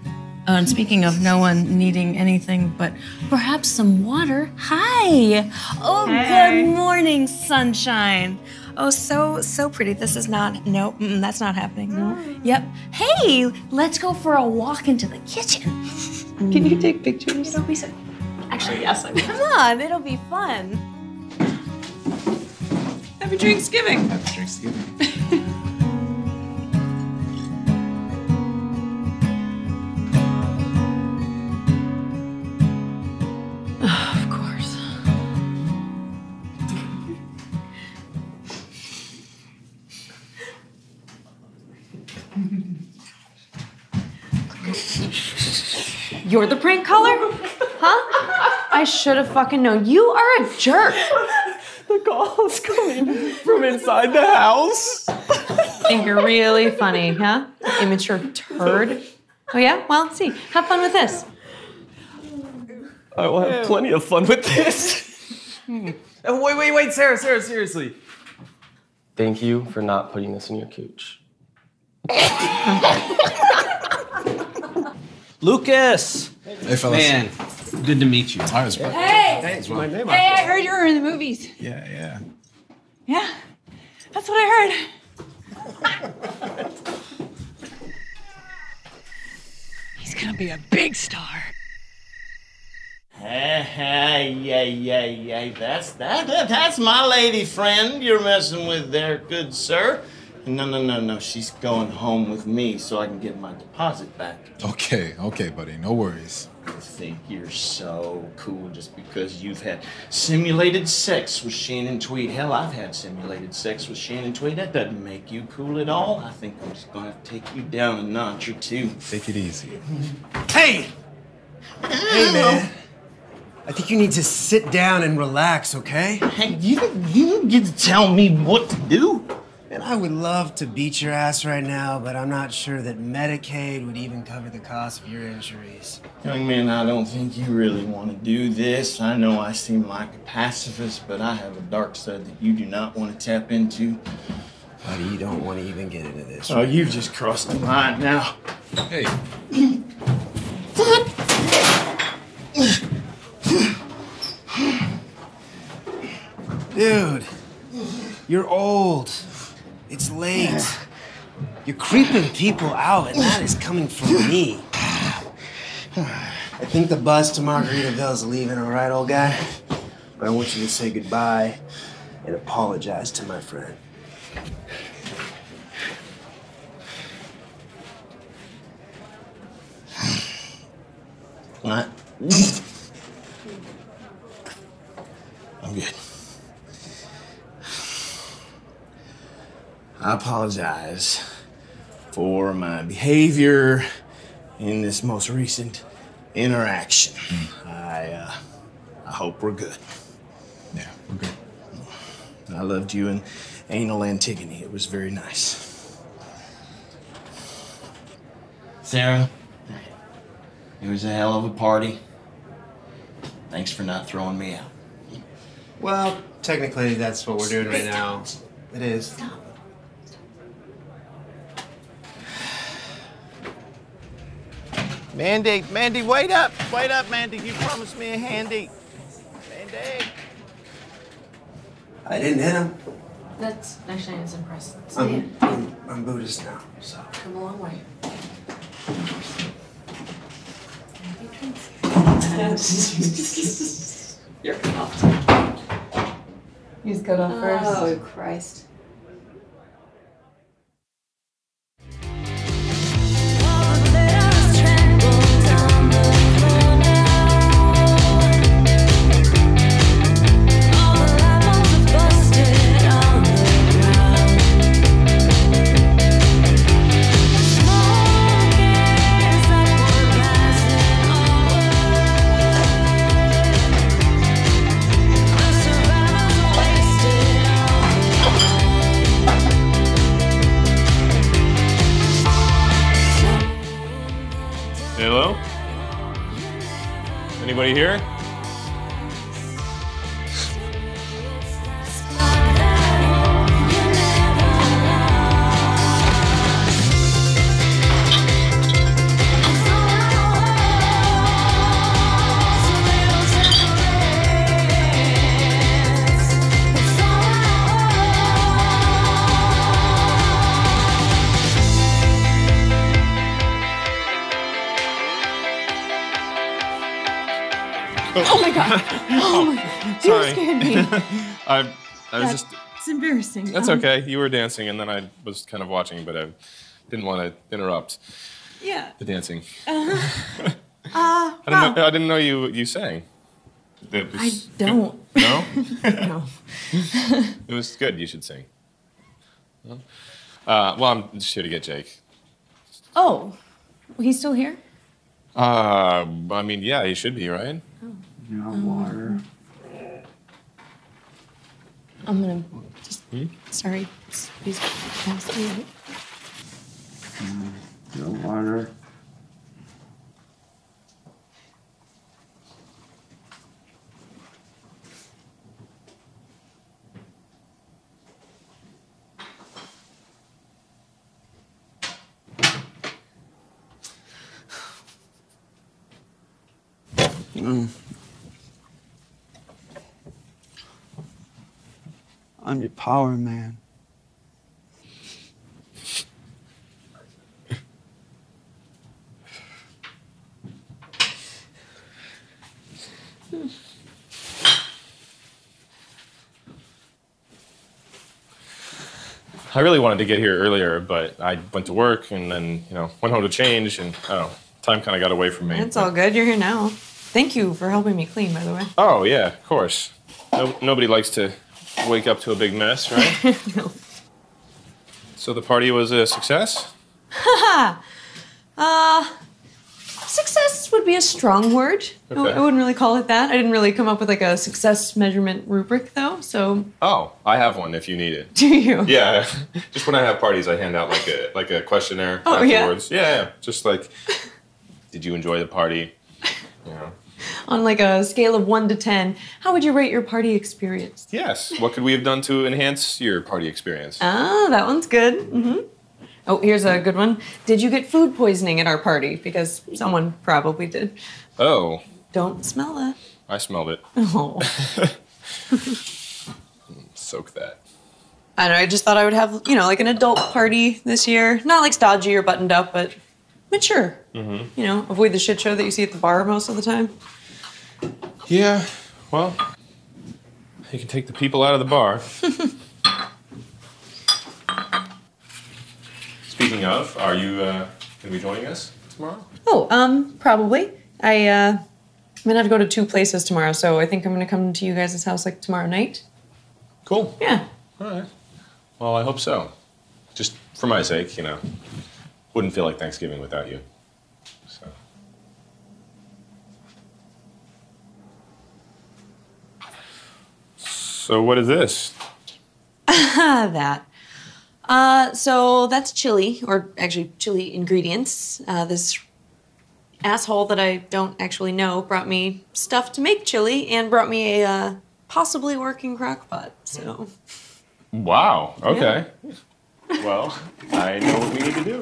Uh, and speaking of no one needing anything but perhaps some water. Hi. Oh, Hey. good morning, sunshine. Oh, so so pretty. This is not. No, mm, that's not happening. No. Yep. Hey, let's go for a walk into the kitchen. Can you take pictures? It'll be so. Actually, yes. I will. Come on, it'll be fun. Happy Drinksgiving. Happy Drinksgiving. You're the prank caller? Huh? I should have fucking known. You are a jerk. The call's coming from inside the house. Think you're really funny, huh? Immature turd. Oh yeah? Well, see. Have fun with this. I will have plenty of fun with this. Oh, wait, wait, wait, Sarah, Sarah, seriously. Thank you for not putting this in your cooch. Lucas! Hey, fellas. Man, good to meet you. I was Hey! Thanks, my name. Hey, I heard you were in the movies. Yeah, yeah. Yeah, that's what I heard. He's gonna be a big star. Hey, hey, yay, yay, yay. That's that, that. That's my lady friend you're messing with there, good sir. No, no, no, no. She's going home with me so I can get my deposit back. Okay, okay, buddy. No worries. You think you're so cool just because you've had simulated sex with Shannon Tweed. Hell, I've had simulated sex with Shannon Tweed. That doesn't make you cool at all. I think I'm just gonna have to take you down a notch or two. Take it easy. Hey! Hey, man. I think you need to sit down and relax, okay? Hey, you, you don't get to tell me what to do. And I would love to beat your ass right now, but I'm not sure that Medicaid would even cover the cost of your injuries. Young man, I don't think you really want to do this. I know I seem like a pacifist, but I have a dark side that you do not want to tap into. Buddy, you don't want to even get into this. Oh, you've just crossed the line now. Hey. Dude, you're old. It's late. You're creeping people out, and that is coming from me. I think the bus to Margaritaville is leaving, all right, old guy? But I want you to say goodbye and apologize to my friend. What? I'm good. I apologize for my behavior in this most recent interaction. I, uh, I hope we're good. Yeah, we're good. I loved you in Anal Antigone. It was very nice. Sarah, it was a hell of a party. Thanks for not throwing me out. Well, technically, that's what we're doing right now. It is. Mandy, Mandy, wait up. Wait up, Mandy. You promised me a handy. Mandy. I didn't hit him. That's actually I was impressed. So, I'm, I'm, I'm Buddhist now, so. come a long way. You're cut off. He's cut off first. Oh, Christ. I, I was just. It's embarrassing. That's Um, okay. You were dancing, and then I was kind of watching, but I didn't want to interrupt Yeah. the dancing. Uh-huh. Uh, I didn't, know, I didn't know you you sang. It I don't. No? no. it was good. You should sing. Uh, well, I'm just here to get Jake. Oh, he's still here? Uh, I mean, yeah, he should be, right? No water. I'm gonna just. Hmm? Sorry. Please past me. No water. Mm. I'm your power man. I really wanted to get here earlier, but I went to work and then, you know, went home to change, and oh, time kind of got away from me. It's all good. You're here now. Thank you for helping me clean, by the way. Oh yeah, of course. No, nobody likes to wake up to a big mess, right? no. So the party was a success. Haha. uh, success would be a strong word. I- Okay. I wouldn't really call it that. I didn't really come up with like a success measurement rubric, though. So, Oh, I have one if you need it. do you? Yeah, just when I have parties, I hand out like a like a questionnaire Oh, yeah? Yeah, yeah, just like, did you enjoy the party? You know. On like a scale of one to ten, how would you rate your party experience? Yes. What could we have done to enhance your party experience? Ah, that one's good. hmm Oh, here's a good one. Did you get food poisoning at our party? Because someone probably did. Oh, Don't smell that. I smelled it. Oh. Soak that. I don't know. I just thought I would have, you know, like an adult party this year. Not like stodgy or buttoned up, but mature. Mm-hmm. You know, avoid the shit show that you see at the bar most of the time. Yeah. Well, you can take the people out of the bar. Speaking of, are you uh, going to be joining us tomorrow? Oh, um, probably. I, uh, I'm gonna have to go to two places tomorrow, so I think I'm gonna come to you guys' house like tomorrow night. Cool. Yeah. All right. Well, I hope so. Just for my sake, you know. Wouldn't feel like Thanksgiving without you. So. So what is this? that. Uh, so that's chili, or actually chili ingredients. Uh, this asshole that I don't actually know brought me stuff to make chili and brought me a uh, possibly working crock pot. So Wow. Okay. Well, I know what we need to do.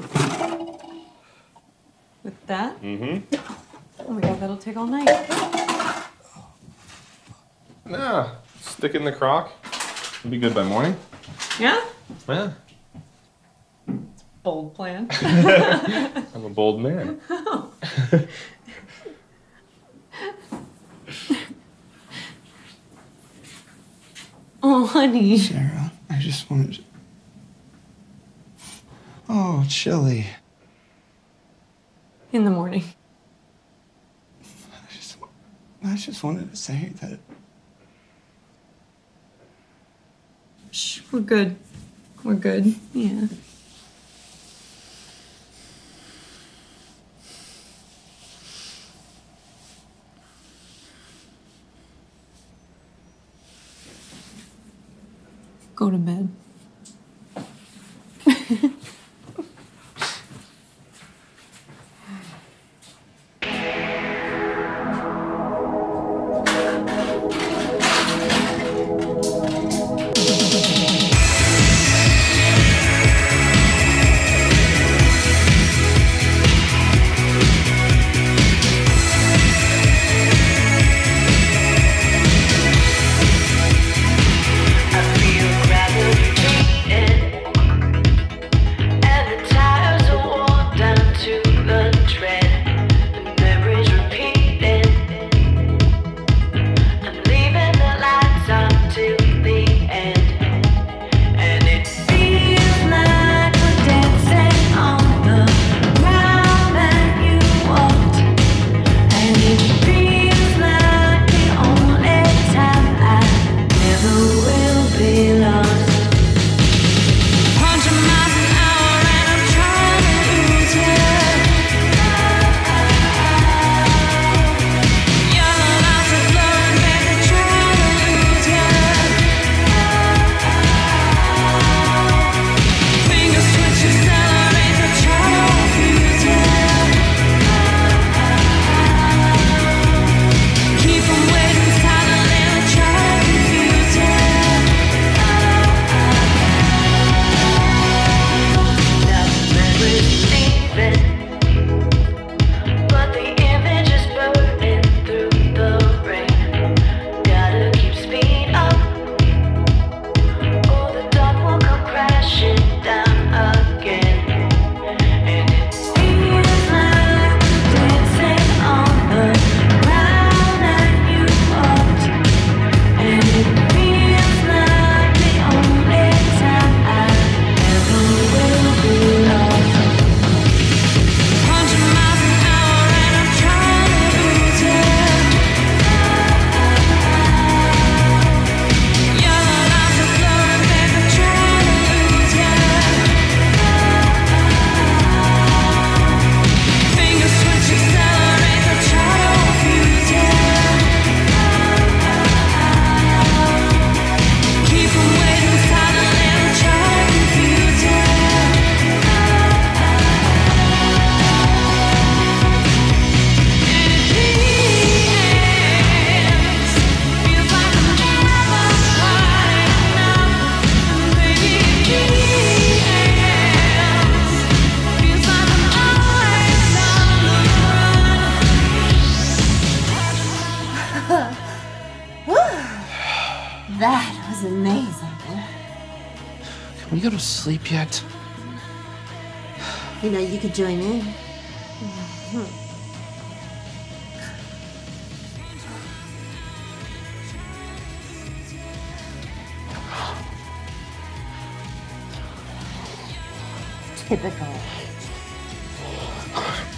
with that, Mm-hmm. oh my god, that'll take all night. Nah stick it in the crock. It'll be good by morning. Yeah? Yeah. Bold plan. I'm a bold man. Oh. honey. Sarah, I just wanted to... Oh, chilly. In the morning. I just, I just wanted to say that Shh, we're good. We're good. Yeah. Go to bed.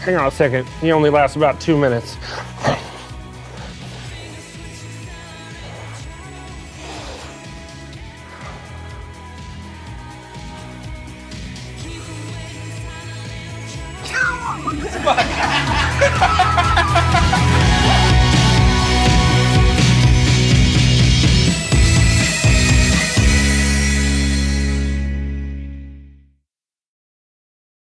Hang on a second. He only lasts about two minutes.